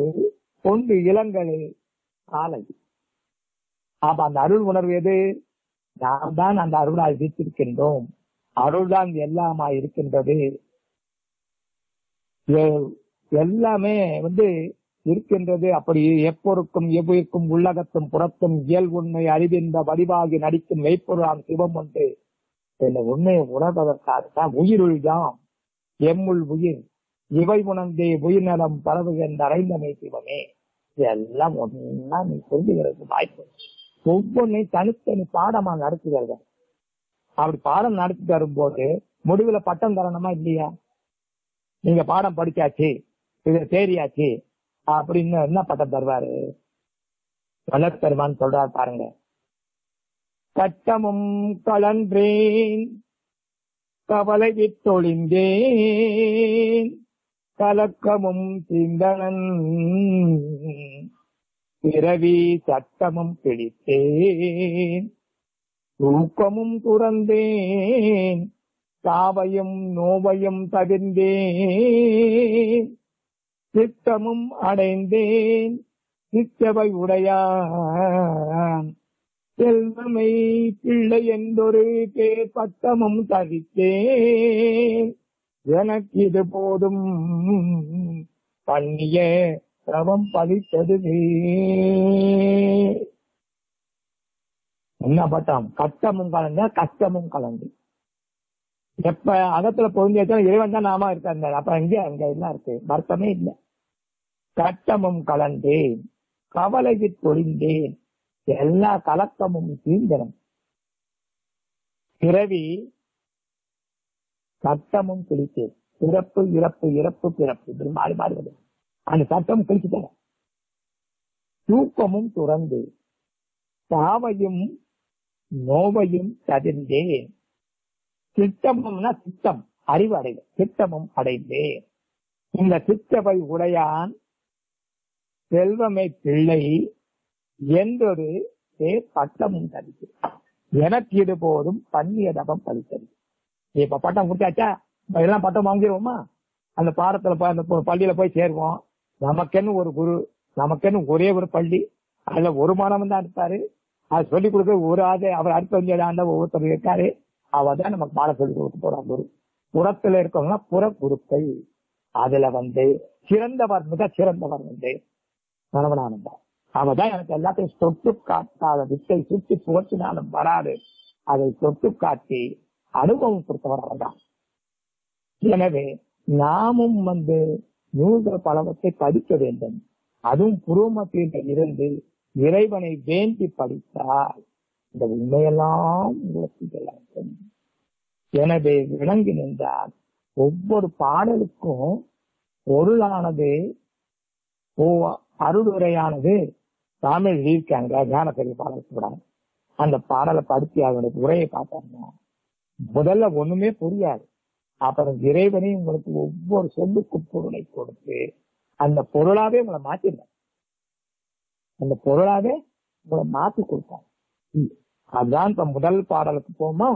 கொண்டு இளங்கலே காலை. அப்ப அந்த அருள் உணர்வு எது? நாம் தான் அந்த அருளால் வீட்டிருக்கின்றோம் அருள்தான் எல்லாமா இருக்கின்றது. எல்லாமே வந்து இருக்கின்றது. அப்படி எப்பொருக்கும் எவ்வுயிர்க்கும் உள்ளகத்தும் புறத்தும் இயல் உண்மை அறிவிந்த வடிவாகி நடிக்கும் மெய்ப்பொருளாம் சிவம் ஒன்று. இந்த உண்மையை உணர்வதற்காகத்தான் உயிர் யாம் எம்முள் உயிர் இவை உணர்ந்தே உயிர் நலம் பரவுகின்ற அறைந்தமை சிவமே. இதெல்லாம் ஒன்னா நீ சொல்லுகிறது வாய்ப்பு. ஒவ்வொன்றையும் தனித்தனி பாடமா நடத்துகிறது அப்படி பாடம் நடத்தி தரும்போது முடிவுல பட்டம் தரணுமா இல்லையா? நீங்க பாடம் படிச்சாச்சு இது தேறியாச்சு அப்படின்னு என்ன பட்டம் தருவாரு? வளர்த்தருமான்னு சொல்றாரு பாருங்க. கட்டமும் கலன்றேன். கவலை விட்டொழிந்தேன் கலக்கமும் சிந்தனன். பிறவி சட்டமும் பிடித்தேன். தூக்கமும் துறந்தேன். தாவையும் நோவையும் தவிர்ந்தேன். சித்தமும் அடைந்தேன். சித்தவை உடையான். செல்வமை பிள்ளை என்றொரு பேர் பட்டமும் தவித்தேன் எனக்கு இது போதும் பண்ணிய ரவம் பலித்ததுவே என்ன பட்டம்? கட்டமும் கலந்த கஷ்டமும் கலந்து. எப்ப அகத்துல பொருந்தியாச்சும் இறைவன் தான் நாமா இருக்காரு அப்ப அங்கே அங்க எல்லாம் இருக்கு. வருத்தமே இல்லை. கட்டமும் கலந்தேன். கவலைக்கு பொழிந்தேன். எல்லா கலக்கமும் தீர்ந்தனம் பிறவி சட்டமும் கிழித்து பிறப்பு இறப்பு இறப்பு பிறப்பு இப்படி மாறி மாறி வருது. அந்த சட்டம் கிழிச்சுட்டேன். தூக்கமும் துறந்து சாவையும் நோவையும் தவிர்ந்தேன் சித்தமும்னா சித்தம் அறிவு அடைவு. சித்தமும் அடைந்தேன். இந்த சித்தவை உடையான் செல்வமை பிள்ளை என்றொரு பேர் பட்டமும் தரித்து எனக்கு இது போதும் பண்ணிய தபம் பலித்தது இப்ப பட்டம் கொடுத்தாச்சா எல்லாம் பட்டம் வாங்கிடுவோமா? அந்த பாடத்துல அந்த பள்ளியில போய் சேருவோம். நமக்கென்னு ஒரு குரு நமக்கென்னு ஒரே ஒரு பள்ளி. அதுல ஒரு மாணவன் தான் இருப்பாரு. அது சொல்லிக் கொடுக்க ஒரு ஆண்டு அவர் அடுத்த அஞ்சு ஒவ்வொருத்தர் இருக்காரு. அவர் தான் நமக்கு பாடம் சொல்லி கொடுக்க போறான் குரு. புறத்துல இருக்கவங்க புற குருக்கள். அதுல வந்து சிறந்தவர் மிக சிறந்தவர் வந்து மனவனானந்தா அவதான் எனக்கு எல்லாத்தையும் தொட்டு காட்டாத வித்தை சுற்றி புகழ்ச்சினாலும் வராது. அதை தொட்டு காட்டி அனுபவம் கொடுத்தவர் அவர்தான். எனவே நாமும் வந்து நூல்கள் பலவற்றை படிக்க வேண்டும். அதுவும் புருவமத்தில் இருந்து இறைவனை வேண்டி படித்தால் இந்த உண்மையெல்லாம் உங்களுக்கு எனவே விளங்கி நின்றால் ஒவ்வொரு பாடலுக்கும் பொருளானது அருளுரையானது தமிழ் எழுதியிருக்காங்க ஞான பெரிய பாடல் கூட அந்த பாடலை படுத்தி அவனுடைய உரையை பார்த்தாங்க. முதல்ல ஒண்ணுமே புரியாது. அப்புறம் இறைவனை உங்களுக்கு ஒவ்வொரு சொல்லுக்கும் பொருளை கொடுத்து அந்த பொருளாவே உங்களை மாத்திருந்தார். அந்த பொருளாவே உங்களை மாத்தி கொடுத்தாங்க அதுதான் அதான் இப்ப முதல் பாடலுக்கு போமா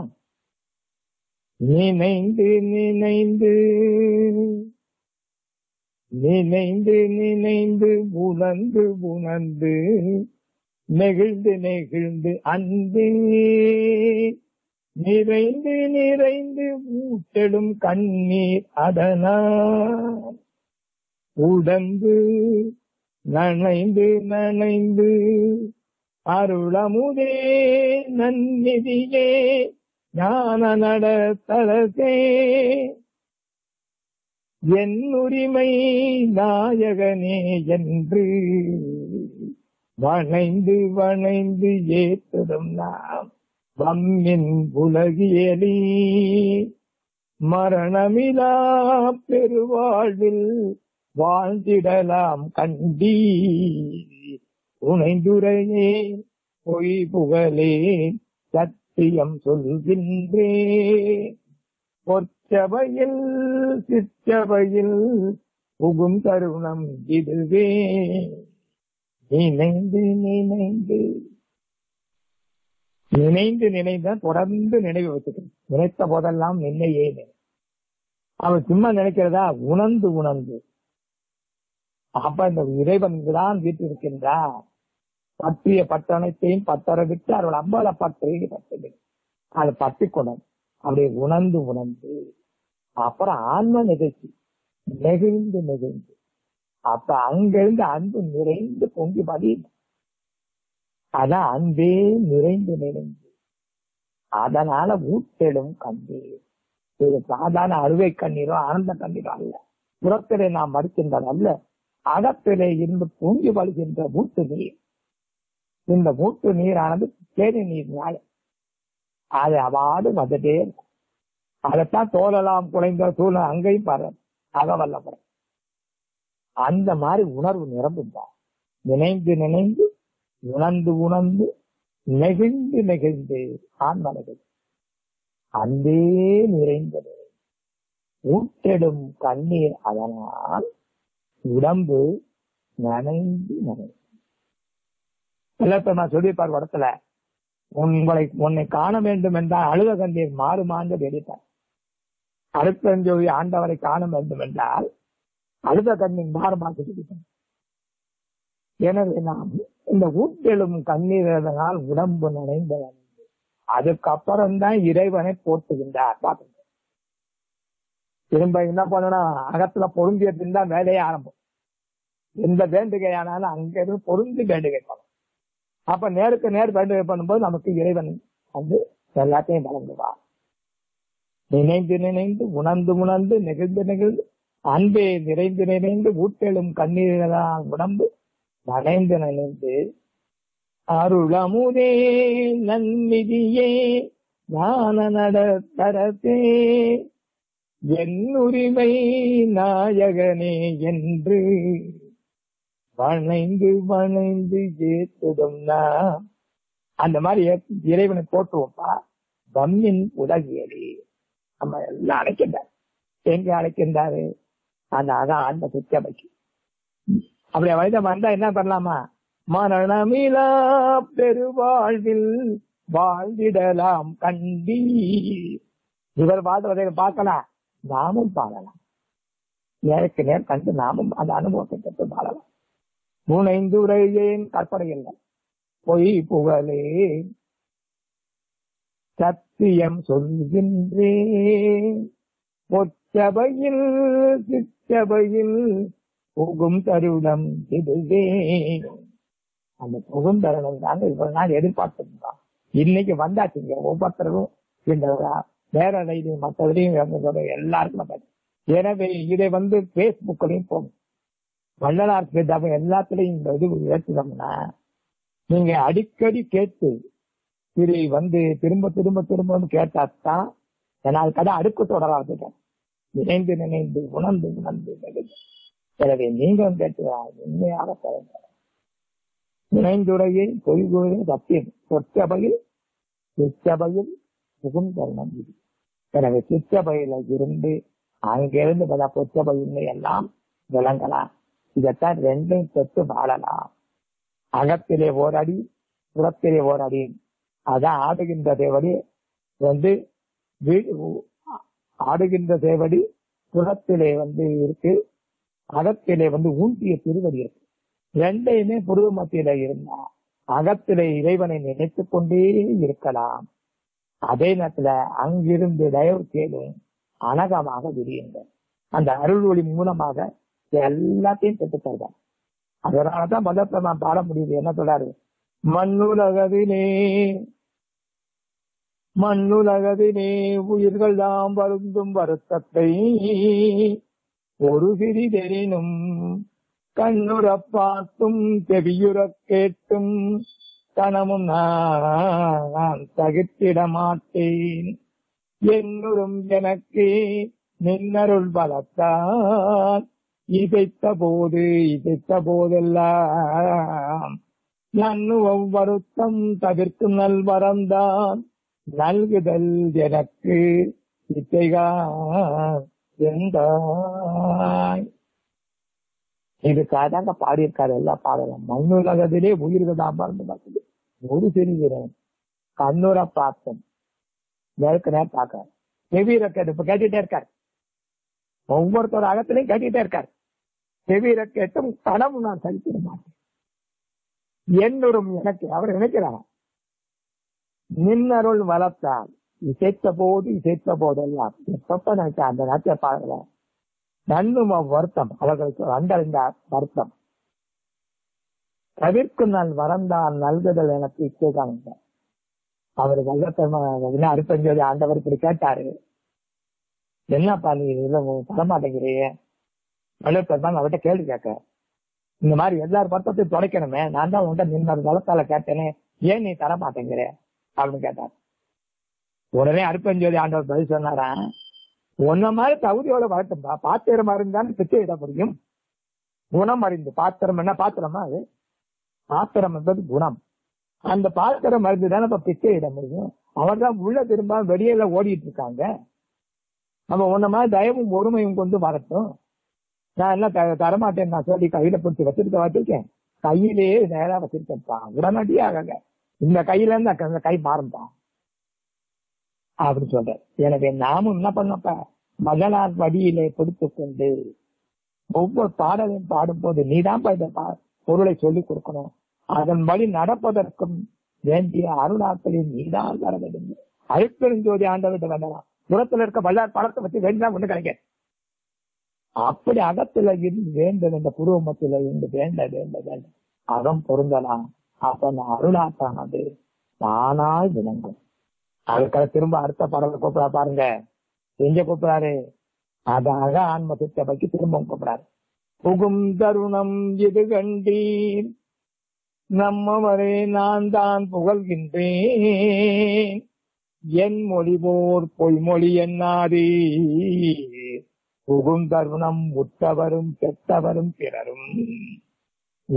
நினைந்து நினைந்து. நினைந்து நினைந்து உணர்ந்து உணர்ந்து நெகிழ்ந்து நெகிழ்ந்து அன்பே. நிறைந்து நிறைந்து ஊட்டெடும் கண்ணீர் அதனால் உடம்பு நனைந்து நனைந்து அருளமுதே நன்னிதியே ஞான நட நடத்தலசே என் உரிமை நாயகனே என்று வணைந்து வணைந்து ஏற்றதும் நாம் வம்மின் உலகியலி மரணமிலா பெருவாழ்வில் வாழ்ந்திடலாம் கண்டி உணைந்துரையே பொய் புகழே சத்தியம் சொல்கின்றே சிற்றவையில் சிற்றவையில் புகும் தருணம் இதுவே. நினைந்து நினைந்து. நினைந்து நினைந்த தொடர்ந்து நினைவு வச்சுக்கணும். நினைத்த போதெல்லாம் நின்னையே அவன் சும்மா நினைக்கிறதா? உணர்ந்து உணர்ந்து. அப்ப இந்த இறைவன் தான் வீட்டிருக்கின்றார் பற்றிய பட்டணத்தையும் பத்தர விட்டு அவள் அம்பல பற்றி பட்டு அதை பற்றி கொண்டது அப்படியே உணர்ந்து உணர்ந்து. அப்புறம் ஆன்ம நிகழ்ச்சி. நெகிழ்ந்து நெகிழ்ந்து. அப்ப அங்கிருந்து அன்பு நிறைந்து பொங்கி பதியுது அதான் அன்பே நிறைந்து நிறைந்து அதனால ஊட்டெடும் கண்ணீர் இது சாதாரண அறுவை கண்ணீரோ ஆனந்த கண்ணீரோ அல்ல. புறத்திலே நாம் மறுக்கின்றது அல்ல. அகத்திலே இருந்து பொங்கி வழுகின்ற மூட்டு நீர். இந்த மூட்டு நீரானது தேனி நீர்னால அது அவாது வந்துட்டே இருக்கும். அதைத்தான் தோலலாம் குலைந்த சூழ்நிலை அங்கேயும் பாரு அகவல்லபுரம் அந்த மாதிரி உணர்வு நிரம்புதான் நினைந்து நினைந்து உணர்ந்து உணர்ந்து நெகிழ்ந்து நெகிழ்ந்து ஆன்ம அன்பே நிறைந்தது. ஊட்டெடும் கண்ணீர் அதனால் உடம்பு நனைந்து நனைந்து. நான் சொல்லியிருப்பார் படத்துல உங்களை உன்னை காண வேண்டும் என்றால் அழுத கண்ணீர் மாறுமாந்து வெடித்தார் அடுத்தஞ்சொழி ஆண்டவரை காண வேண்டும் என்றால் அடுத்த கண்ணின் பாரமாக வெடித்தார் எனவே நாம் இந்த ஊட்டெழும் கண்ணீரதனால் உடம்பு நனைந்த அதுக்கப்புறம் தான் இறைவனை போட்டுகின்றார் பாருங்க திரும்ப என்ன பண்ணணும்? அகத்துல பொருந்தியத்தின் தான் வேலையே ஆரம்பம். எந்த வேண்டுகையானாலும் அங்க இருந்து பொருந்து வேண்டுகை பண்ணும் அப்ப நேருக்கு நேர் வேண்டுகை பண்ணும்போது நமக்கு இறைவன் வந்து எல்லாத்தையும் வழங்குவார். நினைந்து நினைந்து உணர்ந்து உணர்ந்து நெகிழ்ந்து நெகிழ்ந்து அன்பே நிறைந்து நிறைந்து ஊட்டெழும் கண்ணீர்களால் உடம்பு நனைந்து நனைந்து அருளமுதே நன்மிதியே ஞான நடத்தரத்தே என் உரிமை நாயகனே என்று வணைந்து வணைந்து ஏத்துடும் அந்த மாதிரி இறைவனை போட்டுவோம்ப்பா தம்மின் உலகியலே நம்ம எல்லாம் அழைக்கின்றார். எங்க அழைக்கின்றாரு. அந்த அதான் ஆன்ம சுத்தி அமைக்கு அப்படி வயதம் வந்தா என்ன பண்ணலாமா? மரணமிலா பெருவாழ்வில் வாழ்ந்திடலாம் கண்டி இவர் வாழ்றதை பார்க்கலாம் நாமும் பாடலாம். நேருக்கு நேர் கண்டு நாமும் அந்த அனுபவத்தை பெற்று பாடலாம். முனைந்துரையேன் கற்பனை இல்லை. பொய் புகழே சத்தியம் சொல்கின்றேன் பொச்சபையில் சிச்சபையில் புகும் தருடம் இதுவே. அந்த புகும் தருணம் தான் இவ்வளவு நாள் எதிர்பார்த்திருந்தான் இன்னைக்கு வந்தாச்சுங்க ஒவ்வொருத்தருக்கும் இந்த நேரலையிலையும் மற்றவரையும் எல்லாருக்கும் எனவே இதை வந்து பேஸ்புக்லயும் போகும் வள்ளலார் பேட்டாம எல்லாத்துலயும் இந்த இது ஏற்றினோம்னா நீங்க அடிக்கடி கேட்டு இதை வந்து திரும்ப திரும்ப திரும்ப கேட்டாத்தான் என்னால் கடை அடுக்கு தொடராதுங்க நினைந்து நினைந்து உணர்ந்து உணர்ந்து நெகிழ்ந்து. எனவே நீங்களும் கேட்டு உண்மையாக தருங்க நினைந்துரையை பொய்கூறே சத்தியம் சொற்றபையில் சிற்றபையில் புகுந்தருணம் இது எனவே சிற்றபையில இருந்து அங்கிருந்து பல பொற்றபையின்மை எல்லாம் விளங்கலாம். இதைத்தான் ரெண்டையும் தொட்டு வாழலாம். அகத்திலே ஓரடி புறத்திலே ஓரடி அதான் ஆடுகின்ற தேவடி வந்து ஆடுகின்ற தேவடி புறத்திலே வந்து இருக்கு. அகத்திலே வந்து ஊன்றிய திருவடி இருக்கு. ரெண்டையுமே புருவ மத்தியில இருந்தா அகத்திலே இறைவனை நினைத்து கொண்டே இருக்கலாம். அதே நேரத்துல அங்கிருந்து தயவு செய்து அனகமாக விரியுங்கள் அந்த அருள் ஒளி மூலமாக எல்லாத்தையும் பெற்று தருவார் அதனாலதான் மதத்தை பாட முடியுது. என்ன சொல்றாரு? மண்ணுலகதிலே மண்ணுலகதினே உயிர்கள் தாம் வருந்தும் வருத்தத்தை ஒரு சிறிதெனினும் கண்ணுற பார்த்தும் செவியுற கேட்டும். கணமும் நான் தகித்திட மாட்டேன் என்னுறும் எனக்கு நின்னருள் பலத்தான் இசைத்த போது இசைத்த போதெல்லாம் நன்னு வருத்தம் தவிர்க்கும் நல்வரந்தான் நல்குதல் எனக்கு இசைகா எந்தாய் இதுக்காக பாடியிருக்காரு எல்லா பாடலும். மண்ணுலகத்திலே உயிர்கள் தான் மறந்து பார்த்தது ஒரு சிறுகிறேன். கண்ணுற பார்த்தேன். நேருக்கு பார்க்க. செவி ரெக்கெட் இப்ப கேட்டுட்டே இருக்காரு. ஒவ்வொருத்தர் அகத்திலையும் கேட்டுட்டே இருக்காரு. செவி ரெக்கெட்டும் கனவு நான் சரித்திட மாட்டேன். என்னுறும் எனக்கு அவர் நினைக்கிறார். நின்னருள் வளர்த்தார் இசைத்த போது இசைத்த போதெல்லாம் எப்பப்ப நினைச்சா அந்த நாட்டிய பாடல நன்னும் வருத்தம். அவர்களுக்கு வந்தறிந்த வருத்தம். தவிர்க்கும் நான் வரந்தான் நல்குதல் எனக்கு இச்சைக்காங்க அவர் வல்லத்தன்மை அறுபஞ்சோதி ஆண்டவர் இப்படி கேட்டாரு என்னப்பா நீ இதுல தரமாட்டேங்கிறியே வல்லத்தன்மான் அவர்கிட்ட கேள்வி கேட்க. இந்த மாதிரி எல்லார் வருத்தத்தையும் தொலைக்கணுமே நான் தான் உன்கிட்ட நின்ன வளத்தால கேட்டேனே. ஏன் நீ தரமாட்டேங்கிற? அப்படின்னு கேட்டார். உடனே அருப்பஞ்சோதி ஆண்டவர் பதில் சொன்னாரா? உன்ன மாதிரி தகுதியோட வரட்டும்பா பாத்திரம் அறிந்தான்னு பிச்சை இட முடியும். குணம் அறிந்து பாத்திரம் என்ன பாத்திரமா அது? பாத்திரம் என்பது குணம். அந்த பாத்திரம் அறிந்துதான் தானே பிச்சை இட முடியும். அவர் தான் உள்ள திரும்ப வெளியில ஓடிட்டு இருக்காங்க. நம்ம உன்ன மாதிரி தயவும் பொறுமையும் கொண்டு வரட்டும் நான் என்ன தரமாட்டேன் நான் சொல்லி கையில பிடிச்சி வச்சிருக்க வச்சிருக்கேன். கையிலேயே நேரா வச்சிருக்கேன்ப்பா உடனடியாக இந்த கையில இருந்து அந்த கை மாறும்பா அப்படின்னு சொல்ற எனவே நாமும் என்ன பண்ணப்ப மகளார் வடியிலே கொடுத்து கொண்டு ஒவ்வொரு பாடலையும் பாடும்போது நீதான்ப்பா இந்த பா- பொருளை சொல்லிக் கொடுக்கணும். அதன் வழி நடப்பதற்கும் வேண்டிய அருளாக்களில் நீதான் வர வேண்டும். அழுப்பெருஞ்சோதி ஆண்டவர்கிட்ட வேண்டாம் புறத்துல இருக்க வல்லார் பாடத்தை பத்தி வேண்டாம் ஒண்ணு கிடைக்க. அப்படி அகத்துல இருந்து வேண்டும் இந்த புருவமத்துல இருந்து வேண்ட வேண்ட வேண்ட அகம் பொருந்தலாம். அப்ப அருளாட்டானது தானாய் விளங்கும். அதுக்காக திரும்ப அடுத்த பாடல கூப்பிடா பாருங்க. எங்க கூப்பிடாரு? அதாக ஆன்ம சித்த பற்றி திரும்ப கூப்பிடாரு. புகும் தருணம் இது கண்டீர்? நம்மவரே நான் தான் புகழ்கின்றேன். என் மொழி போர் பொய்மொழி என்னாதே? புகும் தருணம் உற்றவரும் செத்தவரும் பிறரும்.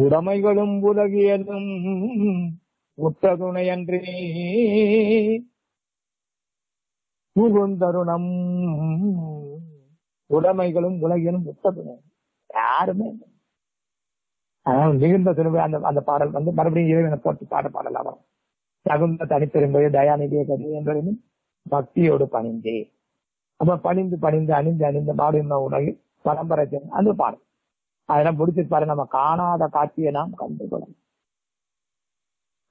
உடைமைகளும் உலகியலும் உற்ற துணையன்றே புகுந்தருணம் உடைமைகளும் உலகிலும் உற்ற துணை யாருமே இல்லை. மிகுந்த துணிவு அந்த அந்த பாடல் வந்து மறுபடியும் இறைவனை போட்டு பாட பாடலாம் வரும் தகுந்த தனிப்பெரும்பொழி தயாநிதிய கதி என்பதும் பக்தியோடு பணிந்தே. அப்ப பணிந்து பணிந்து அணிந்து அணிந்து பாடுகின்ற உலகில் பரம்பரை அந்த பாடல். அதெல்லாம் பிடிச்சிருப்பாரு பாரு நம்ம காணாத காட்சியை நாம் கண்டுகொள்ளலாம்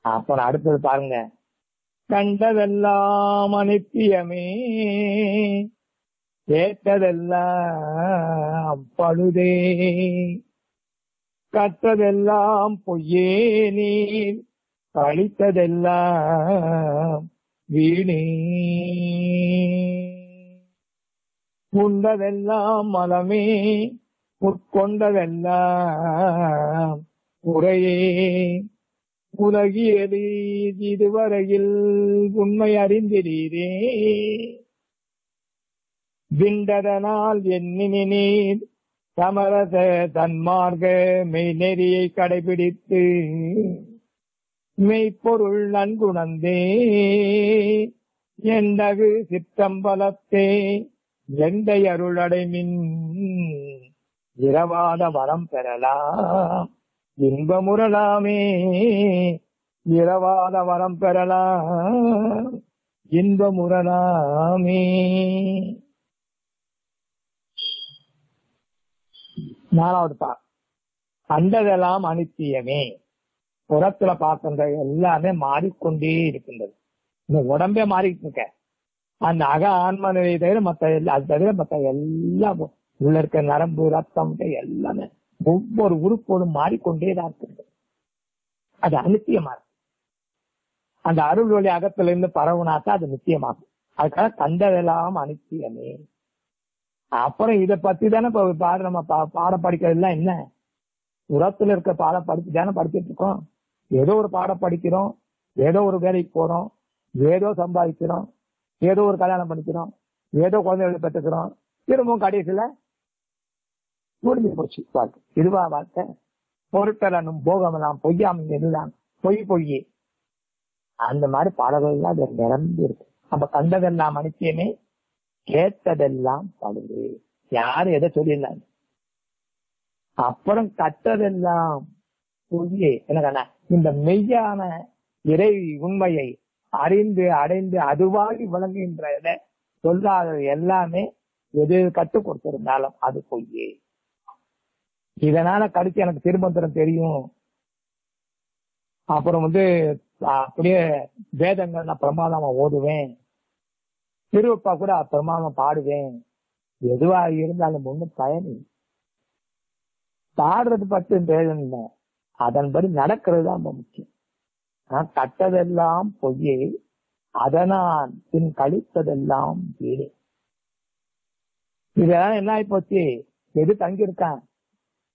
அப்புறம் அடுத்தது பாருங்க. கண்டதெல்லாம் அனித்தியமே கேட்டதெல்லாம் பழுதே கற்றதெல்லாம் பொய்யே நீர் கழித்ததெல்லாம் வீணே. உண்டதெல்லாம் மலமே உட்கொண்டதெல்லாம் உரையே உலகியது இதுவரையில் உண்மை அறிந்திரீரே. விண்டதனால் எண்ணினீர் சமரச தன்மார்க்க மெய்நெறியை கடைபிடித்து மெய்ப்பொருள் நன்குணந்தே எண்டகு சிற்றம்பலத்தே எந்தை அருளடைமின் இரவாத வரம் பெறலாம். இன்பமுறலாமே. இரவாத வரம் பெறலாம். இன்பமுறலாமே. நாலாவது பா கண்டதெல்லாம் அனித்தியமே. புறத்துல பார்க்கின்ற எல்லாமே மாறிக்கொண்டே இருக்கின்றது. இந்த உடம்பே மாறிட்டு இருக்க. அந்த அக ஆன்ம நிலையை தவிர மத்த எல்லா அது தவிர மற்ற எல்லாம் உள்ள இருக்க நரம்பு ரத்தம் எல்லாமே ஒவ்வொரு உறுப்போடும் மாறிக்கொண்டே தான் இருக்குது அது அநித்தியமா இருக்கு அந்த அருள் ஒளி அகத்துல இருந்து பரவுனாத்தான் அது நித்தியமாகும். அதுக்காக கண்டதெல்லாம் அனித்தியமே அப்புறம் இத பத்தி தானே இப்ப பாட நம்ம பா- பாடம் படிக்கிறதுலாம் என்ன? உரத்துல இருக்க பாடம் படிச்சு தானே படிச்சிட்டு இருக்கோம். ஏதோ ஒரு பாடம் படிக்கிறோம். ஏதோ ஒரு வேலைக்கு போறோம். ஏதோ சம்பாதிக்கிறோம். ஏதோ ஒரு கல்யாணம் பண்ணிக்கிறோம். ஏதோ குழந்தைகளை பெற்றுக்கிறோம். திரும்பவும் கடைசியில முடிஞ்சு போச்சு வாழ்க்கை இதுவா வாழ்க்கை பொருட்களனும் போகமெல்லாம் பொய்யாம எல்லாம் பொய் பொய்யே. அந்த மாதிரி பாடல்கள்லாம் அது நிரம்பி இருக்கு. நம்ம கண்டதெல்லாம் அனுப்பியமே கேட்டதெல்லாம் பழுது. யாரும் எதை சொல்லிடலாம் அப்புறம் கட்டதெல்லாம் பொய்யே. என்ன இந்த மெய்யான இறை உண்மையை அறிந்து அடைந்து அதுவாகி விளங்குகின்ற சொல்லாத எல்லாமே எது கற்றுக் கொடுத்திருந்தாலும் அது பொய்யே. இதனால கடிச்சு எனக்கு திருமந்திரம் தெரியும். அப்புறம் வந்து அப்படியே வேதங்கள் நான் பிரமாதமா ஓதுவேன். திருவப்பா கூட பிரமாதம் பாடுவேன். எதுவா இருந்தாலும் ஒண்ணும் பயனி பாடுறது பற்றி வேதம் இல்லை. அதன்படி நடக்கிறது தான் ரொம்ப முக்கியம். கட்டதெல்லாம் பொய்யே. அதனால் பின் கழித்ததெல்லாம் வீடு. இதெல்லாம் என்ன ஆகி போச்சு எது தங்கியிருக்கான்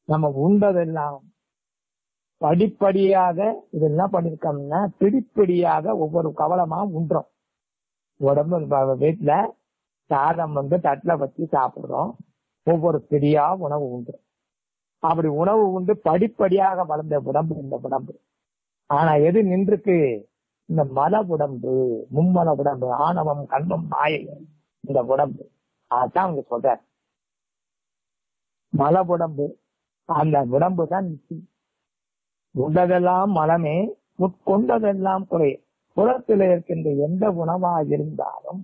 நம்ம உண்டதெல்லாம் படிப்படியாக இதெல்லாம் பண்ணிருக்கோம்னா பிடிப்படியாக ஒவ்வொரு கவலமா உண்றோம் உடம்பு வீட்டுல சாதம் வந்து தட்டில் வச்சு சாப்பிடுறோம். ஒவ்வொரு பிடியா உணவு உண்டு. அப்படி உணவு உண்டு படிப்படியாக வளர்ந்த உடம்பு இந்த உடம்பு. ஆனா எது நின்றுக்கு? இந்த மல உடம்பு மும்மல உடம்பு ஆணவம் கண்பம் மாயை இந்த உடம்பு. அதான் அவங்க சொல்ற மல உடம்பு அந்த உடம்பு தான் நிச்சயம் உண்டதெல்லாம் மலமே உட்கொண்டதெல்லாம் குறை. புறத்தில் இருக்கின்ற எந்த உணவா இருந்தாலும்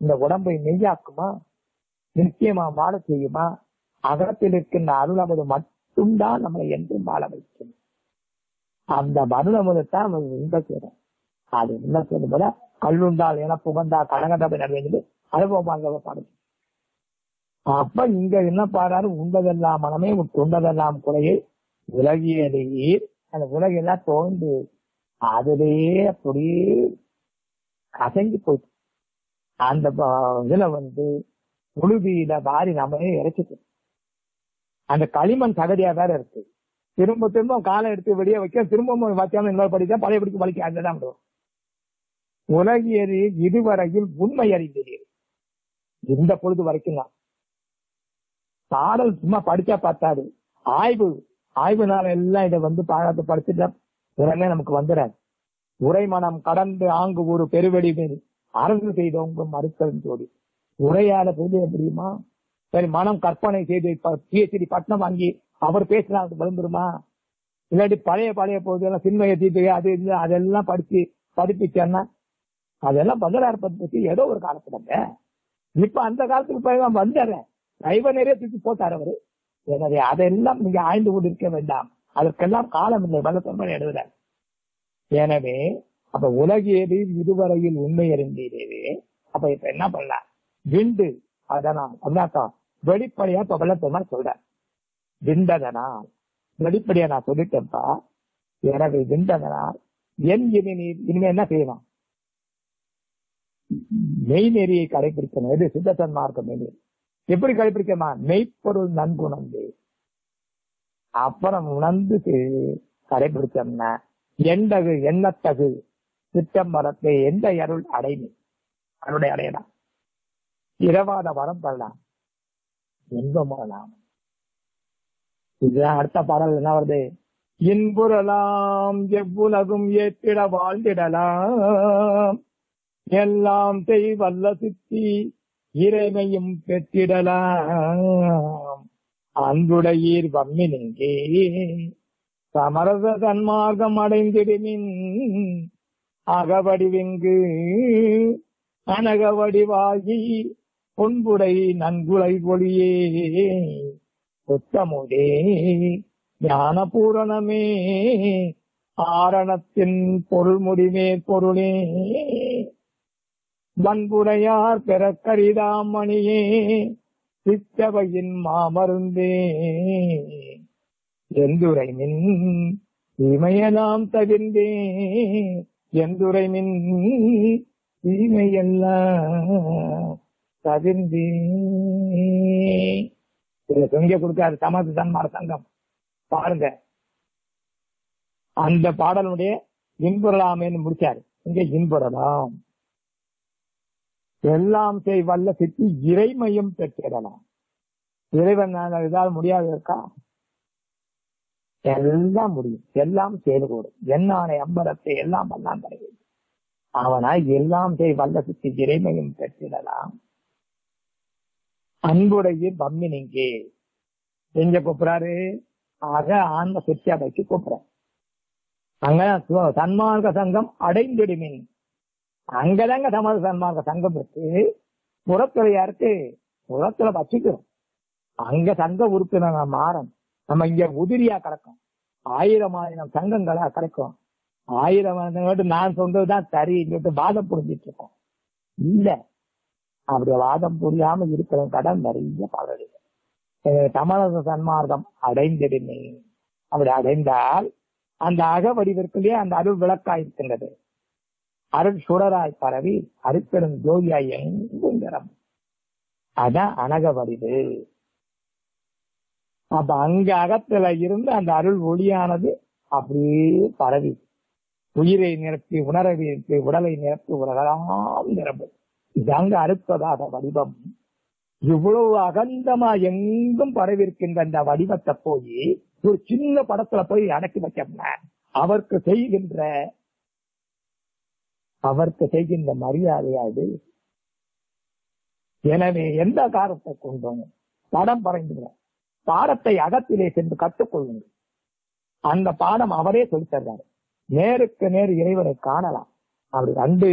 இந்த உடம்பை மெய்யாக்குமா? நிச்சயமா வாழ செய்யுமா? அகத்தில் இருக்கின்ற அருளமது மட்டும்தான் நம்மளை என்றும் வாழ வைக்கும். அந்த அருளமதுத்தான் நம்ம உண்ட செய்யறோம் அது என்ன சொல்லும் போல கல்லுண்டால் என புகந்தா கனகதபை நடுவது அனுபவமாக பாடுது அப்ப இங்க என்ன பாடுறாரு உண்டதெல்லாம் மனமே உண்டதெல்லாம் குறையை. உலகியதே அந்த உலகெல்லாம் தோண்டு அதிலேயே அப்படியே கசங்கி போச்சு அந்த ப- இதுல வந்து உழுதியில வாரி நம்மளே இறைச்சிட்டு. அந்த களிமண் சகதியா வேற இருக்கு. திரும்ப திரும்ப காலை எடுத்து வெளியே வைக்க திரும்ப வைக்காம இன்னொரு படிக்க பழைய படிக்க பழிக்க அதுதான் உலகியது இதுவரையில் உண்மை அறிந்தது இந்த பொழுது வரைக்கும் தான் பாடல் சும்மா படிச்சா பார்த்தாது ஆய்வு ஆய்வு நாள் எல்லாம் இதை வந்து பாடத்தை படிச்சுட்டா உடனே நமக்கு வந்துடாது. உரைமனம் கடந்து ஆங்கு ஒரு பெருவெடி மேல் அரசு செய்தவங்க மறுத்தல் ஜோடி. உரையாட புரிய முடியுமா சரி மனம் கற்பனை செய்து பிஎச்டி பட்டம் வாங்கி அவர் பேசினா அது விளம்பருமா? இல்லாட்டி பழைய பழைய போதெல்லாம் சின்மய தீட்டு அது இது அதெல்லாம் படிச்சு படிப்பிச்சேன்னா அதெல்லாம் பதினாறு பத்தி ஏதோ ஒரு காலத்துல இப்ப அந்த காலத்துக்கு போய் நான் வந்துடுறேன். சைவ நிறைய தூக்கி போட்டார் அவரு. எனவே அதெல்லாம் நீங்க ஆய்ந்து கொண்டிருக்க வேண்டாம். அதற்கெல்லாம் காலம் இல்லை. வல்லத்தன்மை எழுதுறார் எனவே அப்ப உலகியது இதுவரையில் உண்மை அறிந்தீரே அப்ப இப்ப என்ன பண்ணலாம்? விண்டு. அதனால் அதான் வெளிப்படையா இப்ப வல்லத்தன்மை சொல்றேன் விண்டதனால் வெளிப்படையா நான் சொல்லிட்டேன்ப்பா. எனவே விண்டதனால் என் இனி நீ- இனிமே என்ன செய்யணும்? மெய்நெறியை கடைபிடிக்கணும் எது? சித்தத்தன் மார்க்க மெய்நெறி எப்படி கடைபிடிக்கமா மெய்ப்பொருள் நன்குணர்ந்து அப்புறம் உணர்ந்து கடைபிடிச்சோம்னா எண்டகு எண்ணத்தகு சித்தம் வரத்தை எந்த அருள் அடைமை? அருளை அடையலாம். இரவாத வரம் பெறலாம் இன்பம் வரலாம். இதுதான் அடுத்த பாடல் என்ன வருது? இன்புறலாம் எவ்வுலகும் ஏற்றிட வாழ்ந்திடலாம். எல்லாம் செய்வல்ல சித்தி இறைமையும் பெற்றிடலாம். அன்புடையீர் வம்மினிங்கே சமரச தன்மார்க்கம் அடைந்திடுமின் அகவடிவிங்கு அனகவடிவாகி பொன்புடை நன்குலை பொழியே புத்தமுதே ஞானபூரணமே ஆரணத்தின் பொருள் முடிமே பொருளே. வன்புரையார் பெறக்கரிதாம் மணியே சித்தவையின் மாமருந்தே. எந்துரை மின் இமையெல்லாம் தவிர்ந்தே எந்துரை மின் தீமையெல்லாம் தவிர்ந்தே இதுல கொடுக்காரு சமத்து தன்மார சங்கம். பாருங்க. அந்த பாடலுடைய இன்புறலாமேன்னு முடிச்சாரு. இங்க இன்புறலாம் எல்லாம் செய் வல்ல சித்தி இறைமையும் பெற்றிடலாம். இறைவன் இதால் முடியாது இருக்கா எல்லாம் முடியும். எல்லாம் செய்து கூடும் என்னானை அம்பரத்தை எல்லாம் வல்லாம் தருகிறது அவனாய் எல்லாம் செய் வல்ல சித்தி இறைமையும் பெற்றிடலாம். அன்புடைய பம்மினிங்கே. எங்க கூப்பிடாரு? ஆக ஆன்ம சித்தியாபைக்கு கூப்பிடுற அங்க சன்மார்க்க சங்கம் அடைந்திடுமின். அங்கதாங்க சமத சன்மார்க்க சங்கம் இருக்கு. புறத்துல யாருக்கு? புறத்துல வச்சுக்கிறோம் அங்க சங்க உறுப்பினர் மாறம் நம்ம இங்க உதிரியா கிடக்கும். ஆயிரம் ஆயிரம் சங்கங்களா கிடைக்கும். ஆயிரம் நான் சொன்னதுதான் சரின்னு சொல்லிட்டு வாதம் புரிஞ்சிட்டு இருக்கோம் இல்ல. அப்படி வாதம் புரியாம இருக்கிற கடன் நிறைய பலருது சமரச சன்மார்க்கம் அடைந்திடுமே. அப்படி அடைந்தால் அந்த அக அந்த அருள் விளக்காயிருக்கின்றது அருள் சுடராய் பரவி அருப்பெரும் ஜோதியாய் எங்கும் நிறம் அதான் அணக வடிவு அப்ப அங்க அகத்துல இருந்து அந்த அருள் ஒளியானது அப்படியே பரவி உயிரை நிரப்பி உணரவி உடலை நிரப்பி உலகெல்லாம் இது இதாங்க அறுப்பதாத வடிவம். இவ்வளவு அகந்தமா எங்கும் பரவிருக்கின்ற அந்த வடிவத்தை போய் ஒரு சின்ன படத்துல போய் அடக்கி வைக்கணும் அவருக்கு செய்கின்ற அவருக்கு செய்கின்ற மரியாதையாது எனவே எந்த காரத்தை கொண்டோம் படம் பறைந்துகிறோம் பாடத்தை அகத்திலே சென்று கற்றுக்கொள்ளுங்கள். அந்த பாடம் அவரே சொல்லித்தர்றாரு நேருக்கு நேர் இறைவனை காணலாம். அப்படி கண்டு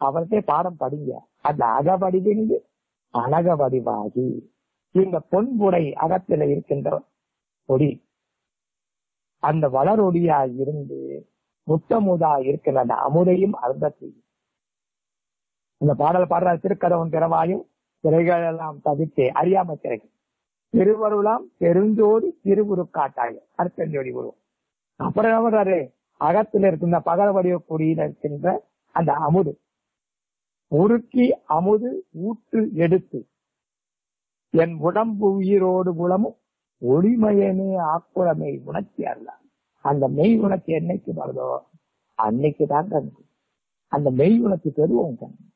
அவர்கிட்ட பாடம் படிங்க. அந்த அகவடிவிந்து அழக வடிவாகி இந்த பொன்புடை அகத்தில இருக்கின்ற கொடி அந்த வளரொடியா இருந்து முத்தமுதா இருக்கின்ற அந்த அமுதையும் அருந்த செய்யும் இந்த பாடல் பாடுற திருக்கதவன் திறவாயும் திரைகள் எல்லாம் தவிர்த்தே அறியாம திரைகள். திருவருளாம் பெருஞ்சோடி திருவுருக்காட்டாய். அர்த்தஞ்சோடி உருவம். அப்புறம் என்ன அகத்தில் இருக்கின்ற பகல வடிவ கொடியில இருக்கின்ற அந்த அமுது. உருக்கி அமுது ஊற்று எடுத்து என் உடம்பு உயிரோடு குலமும் ஒளிமயமே ஆக்குளமை உணர்ச்சி அல்ல அந்த மெய் உணர்ச்சி என்னைக்கு வருதோ அன்னைக்கு தான் கணக்கு அந்த மெய் உணர்ச்சி பெறுவோம் கணக்கு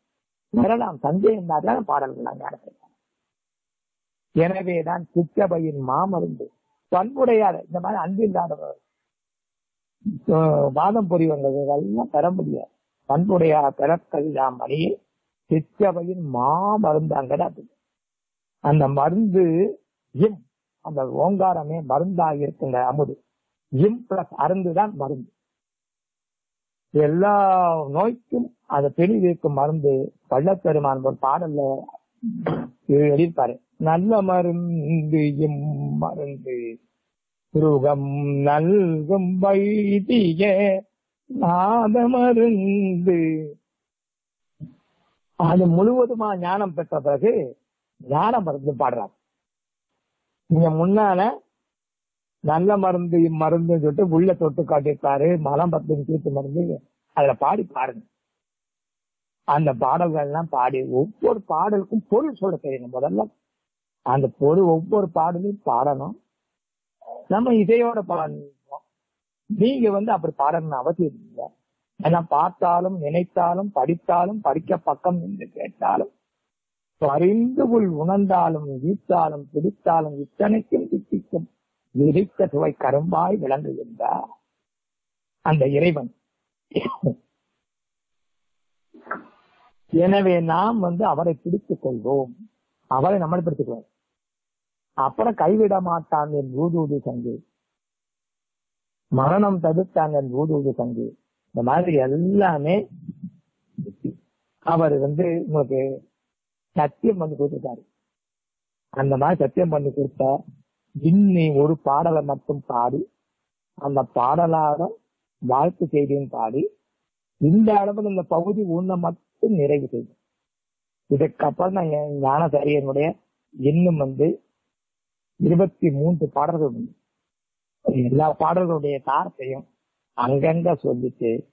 வரலாம் சந்தேகம் தான் பாடல்கள் நாங்க எனவேதான் சித்தபையின் மாமருந்து பண்புடையாத இந்த மாதிரி அன்பு இல்லாதவர் வாதம் புரிவங்கள் எல்லாம் பெற முடியாது. பண்புடைய பெறக்கல்லாம் மணியே சித்தபையின் மாமருந்தாங்க அது. அந்த மருந்து அந்த ஓங்காரமே மருந்தாக இருக்குங்க அமுது. இம் பிளஸ் அருந்து தான் மருந்து. எல்லா நோய்க்கும் அதை தெளிவிக்கும் மருந்து பள்ளப்பெருமான் ஒரு பாடல்ல எழுதியிருப்பாரு. நல்ல மருந்து இம் மருந்து. சுருகம் நல்கும் வைத்திய நாத மருந்து. அது முழுவதுமா ஞானம் பெற்ற பிறகு ஞான மருந்து பாடுறார். நீங்க முன்னால நல்ல மருந்து மருந்து சொல்லிட்டு உள்ள தொட்டு காட்டியிருப்பாரு மலம் பத்து தீர்த்து மருந்து. அதுல பாடி பாருங்க. அந்த பாடல்கள் எல்லாம் பாடி ஒவ்வொரு பாடலுக்கும் பொருள் சொல்ல தெரியணும் முதல்ல. அந்த பொருள் ஒவ்வொரு பாடலையும் பாடணும். நம்ம இதையோட பாடணும். நீங்க வந்து அப்படி பாடணும்னு அவசியம் இல்லை. ஏன்னா பார்த்தாலும் நினைத்தாலும் படித்தாலும் படிக்க பக்கம் என்று கேட்டாலும் அறிந்து உள் உணர்ந்தாலும் ஈர்த்தாலும் பிடித்தாலும் இத்தனைக்கும் திட்டிக்கும் விரித்த சுவை கரும்பாய் விளங்குகின்றார் அந்த இறைவன். எனவே நாம் வந்து அவரை பிடித்துக் கொள்வோம். அவரை நம்மளை பிடித்துக்குவோம் அப்புறம் கைவிட மாட்டான் என் ஊதூது சங்கு. மரணம் தடுத்தான் என் ஊதூது சங்கு. இந்த மாதிரி எல்லாமே அவர் வந்து உங்களுக்கு சத்தியம் பண்ணி கொடுத்துருக்காரு அந்த மாதிரி சத்தியம் பண்ணி கொடுத்த இன்னி ஒரு பாடலை மட்டும் பாடி அந்த பாடலாக வாழ்த்து செய்தியும் பாடி இந்த அளவில் இந்த பகுதி ஒன்றை மட்டும் நிறைவு செய்யும். இதுக்கப்புறம் நான் என் ஞானசாரியனுடைய இன்னும் வந்து இருபத்தி மூன்று பாடல்கள் உண்டு. எல்லா பாடல்களுடைய தாரத்தையும் அங்கங்க சொல்லிட்டு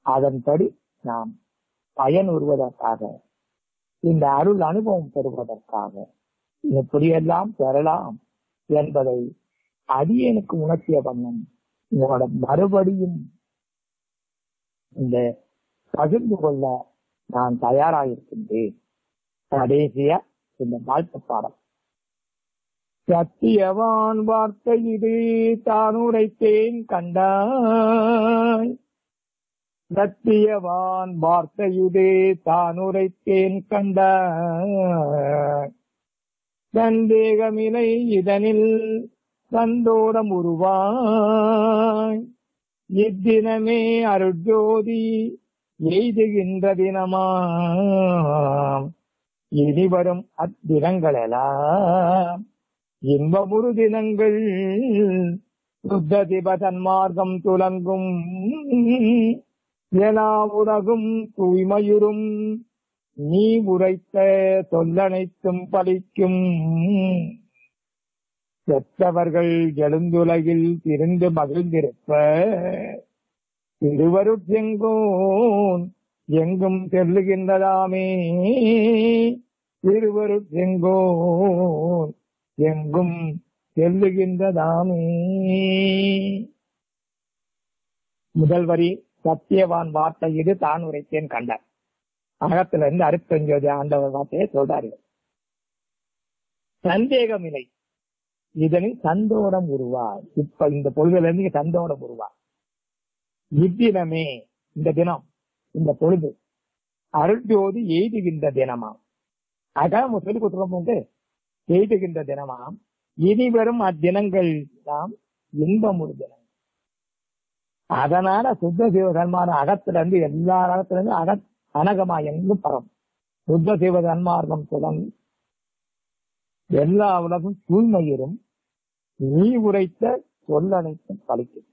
அதன்படி நாம் பயன் உறுவதற்காக இந்த அருள் அனுபவம் பெறுவதற்காக எப்படியெல்லாம் பெறலாம். என்பதை அடியனுக்கு உணர்த்திய வண்ணம் உங்களோட மறுபடியும் இந்த பகிர்ந்து கொள்ள நான் தயாராயிருக்கின்றேன். கடைசியா இந்த வாழ்த்து பாடம் சத்தியவான் வார்த்தை இது தான் உரைத்தேன் கண்டாய். சத்தியவான் வார்த்தை இது தான் உரைத்தேன் கண்டாய். தந்தேகமிலை இதனில் சந்தோடம் உருவாய். இத்தினமே அருட்ஜோதி எய்துகின்ற தினமாம். இனி வரும் அத்தினங்களெல்லாம் இன்பமுறு தினங்கள் சுத்த திபதன்மார்க்கம் துலங்கும். எல்லா உலகும் தூய்மையுறும். நீ உரைத்த சொல்லனைத்தும் பலிக்கும் செத்தவர்கள் எழுந்துலகில் திருந்து மகிழ்ந்திருப்ப. திருவருட்செங்கோன் எங்கும் செல்லுகின்றதாமே. திருவருட்செங்கோன் எங்கும் செல்லுகின்றதாமே. முதல் வரி சத்தியவான் வார்த்தை இது தான் உரைத்தேன் கண்டார் அகத்துல இருந்து அறுபத்தஞ்சோதி ஆண்டவர் வார்த்தையை சொல்றாரு. சந்தேகம் இல்லை இதனில் சந்தோடம் உருவா இப்ப இந்த பொழுதுல இருந்து சந்தோடம் உருவா இத்தினமே இந்த தினம் இந்த பொழுது அருட்ஜோதி எய்துகின்ற தினமாம். அதான் நம்ம சொல்லி கொடுத்துருவோம் எய்துகின்ற தினமாம். இனி வரும் அத்தினங்கள் நாம் இன்பம் ஒரு தினம். அதனால சுத்த சிவசன்மான அகத்துல இருந்து எல்லா அகத்துல இருந்து அகத் அனகமா எங்கும் பரம் புத்த சிவ சன்மார்க்கம் தொடங்கி எல்லா உலகம் தூய்மையிரும் நீ உரைத்த சொல்லனைத்தும் கழிக்கும்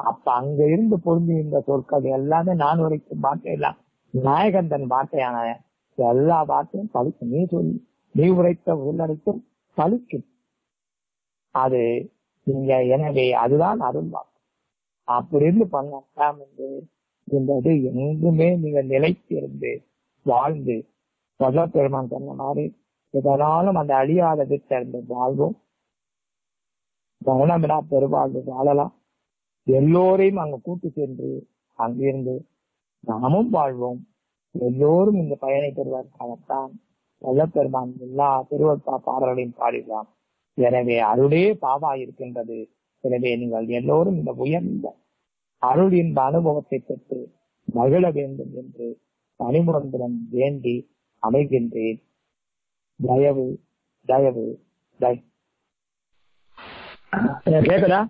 அப்ப அங்க இருந்து பொருந்தி இருந்த சொற்கள் எல்லாமே நான் உரைக்கும் வார்த்தையெல்லாம் நாயகந்தன் வார்த்தையான எல்லா வார்த்தையும் பழிக்கும். நீ சொல்லி நீ உரைத்த சொல் பழிக்கும். அது நீங்க எனவே அதுதான் அருள் அப்படி இருந்து பண்ணலாம் என்று என்பது எங்குமே நீங்க நிலைத்திருந்து வாழ்ந்து சொல்ல பெருமான் சொன்ன மாதிரி எதனாலும் அந்த அழியாத வீட்டிலிருந்து வாழ்வோம். கவனமிடா பெருவாழ்வு வாழலாம். எல்லோரையும் அங்க கூட்டு சென்று அங்கிருந்து நாமும் வாழ்வோம். எல்லோரும் இந்த பயனை பெறுவதற்காகத்தான் பெருமான் எல்லா திருவற்பா பாடல்களையும் பாடிடலாம் எனவே அருளே பாவா இருக்கின்றது. எனவே நீங்கள் எல்லோரும் இந்த உயர்ந்த அருள் இந்த அனுபவத்தை பெற்று மகிழ வேண்டும் என்று பணிமுகந்துடன் வேண்டி அமைகின்றேன். தயவு தயவு தயவு கேக்குதா?